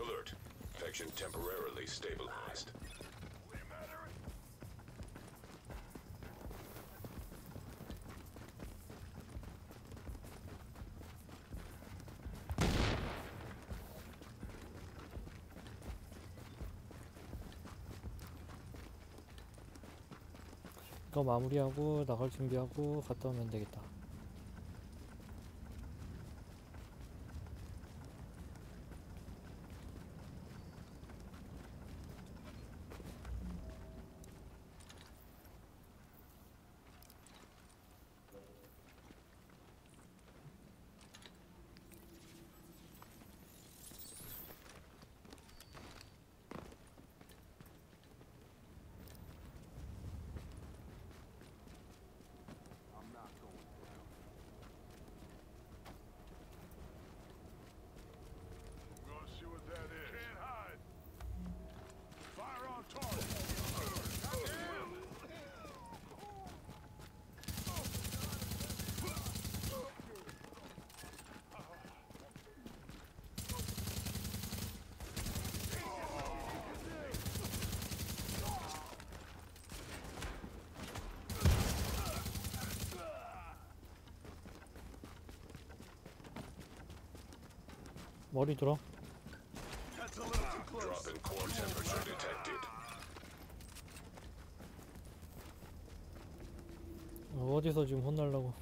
Alert. Infection temporarily stabilized. Only a matter of 이거 마무리하고 나갈 준비하고 갔다 오면 되겠다 머리 들어. 어디서 지금 혼날라고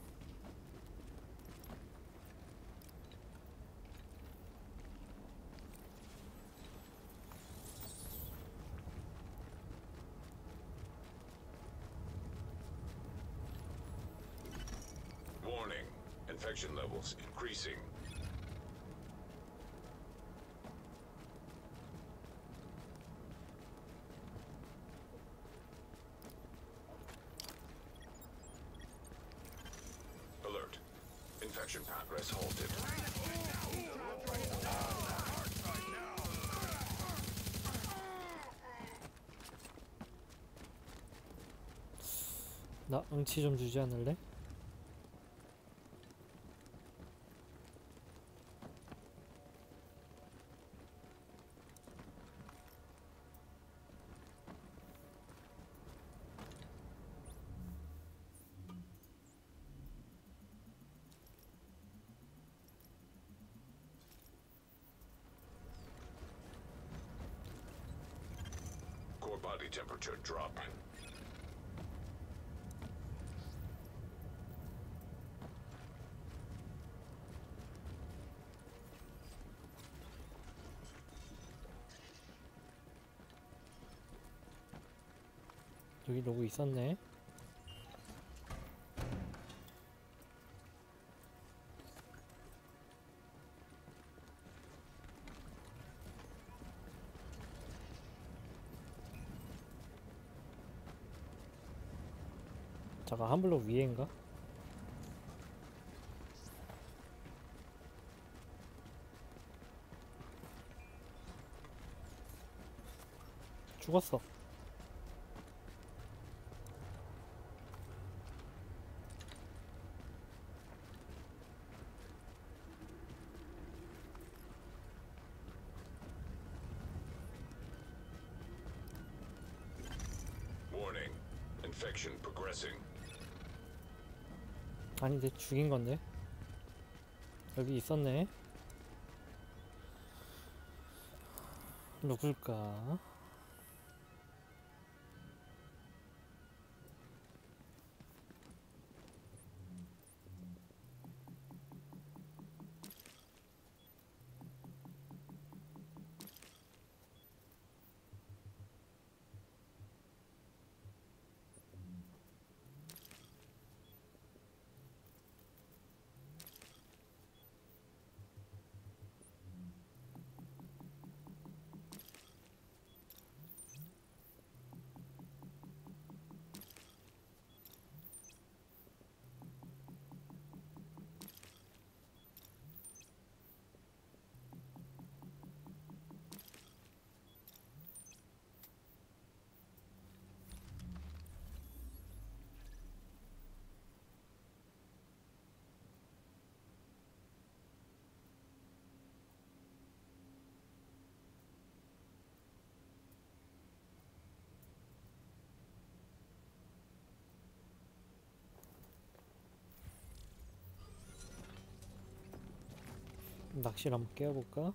Infection levels increasing. Alert. Infection progress halted. 나 응치 좀 주지 않을래? temperature drop. 여기 로고 있었네. 잠깐 한 블록 위에인가? 죽었어. Warning. Infection progressing. 아닌데 죽인 건데. 여기 있었네. 누굴까 낚시를 한번 깨워볼까?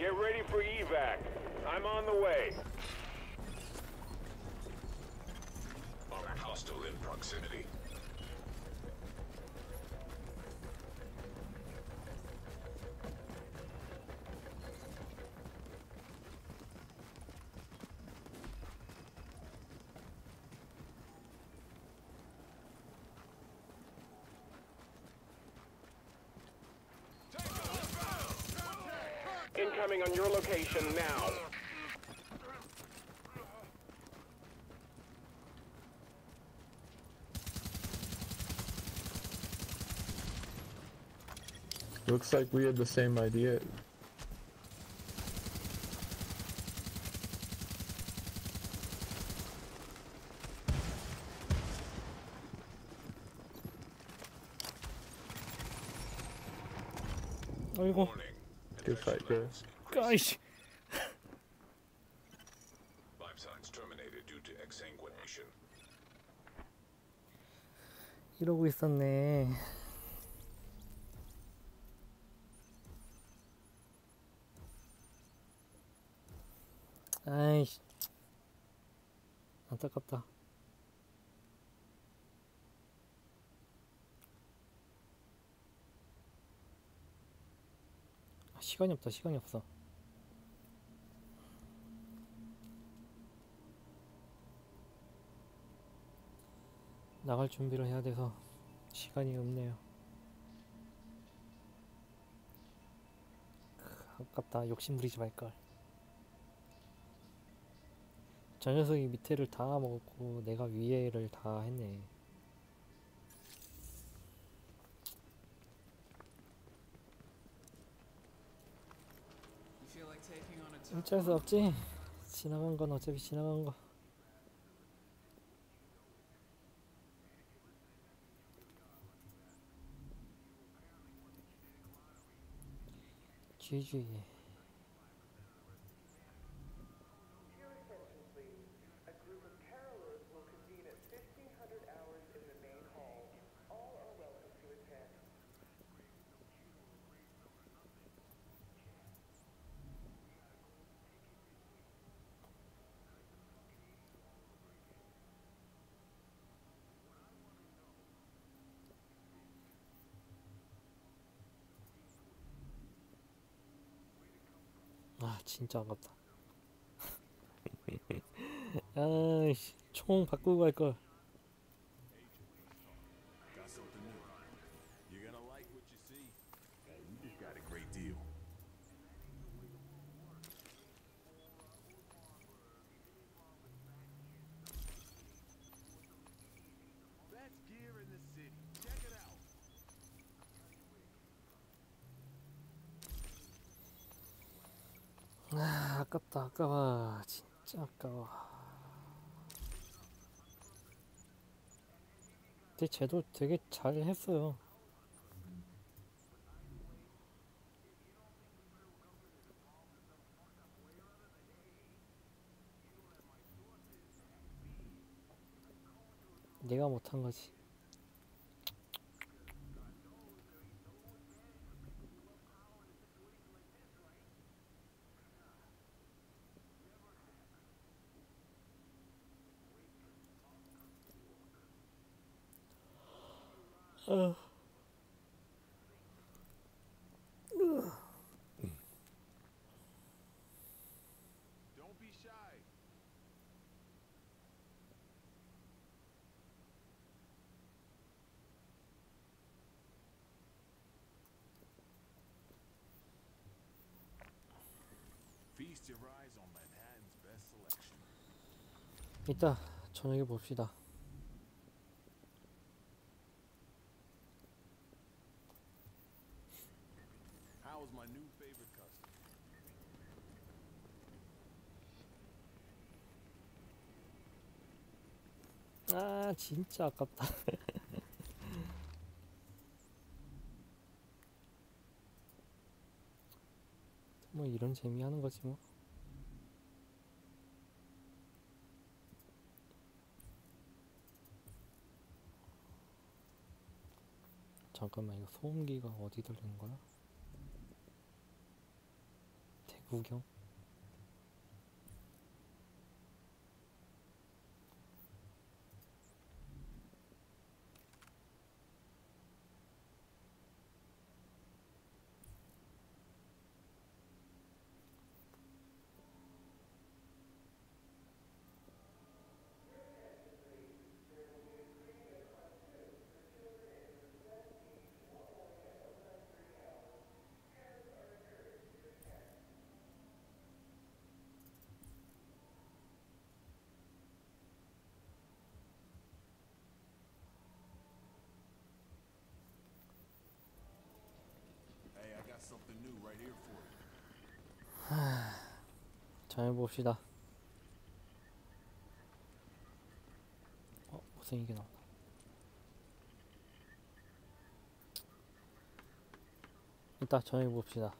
Get ready for evac. I'm on the way. Hostile in proximity. Incoming incoming on your location now. Looks like we had the same idea. 아이고 Warning. Good fight, bro. 아이씨. 이러고 있었네 아이씨 안타깝다 아, 시간이 없다 시간이 없어 나갈 준비를 해야 돼서 시간이 없네요. 크, 아깝다. 욕심 부리지 말걸. 저 녀석이 밑에를 다 먹었고 내가 위에를 다 했네. 어쩔 수 없지. 지나간 건 어차피 지나간 거. 居住地 진짜 아깝다. 아이씨 총 바꾸고 갈 걸. 아 아깝다 아까워 진짜 아까워. 근데 쟤도 되게 잘 했어요. 내가 못한 거지. Selection. 이따 저녁에 봅시다. 아 진짜 아깝다. 뭐 이런 재미 하는 거지 뭐. 잠깐만 이거 소음기가 어디 들리는 거야? 대구경? 하... 잘 해봅시다. 어, 못생기게 나온다. 일단 전해봅시다.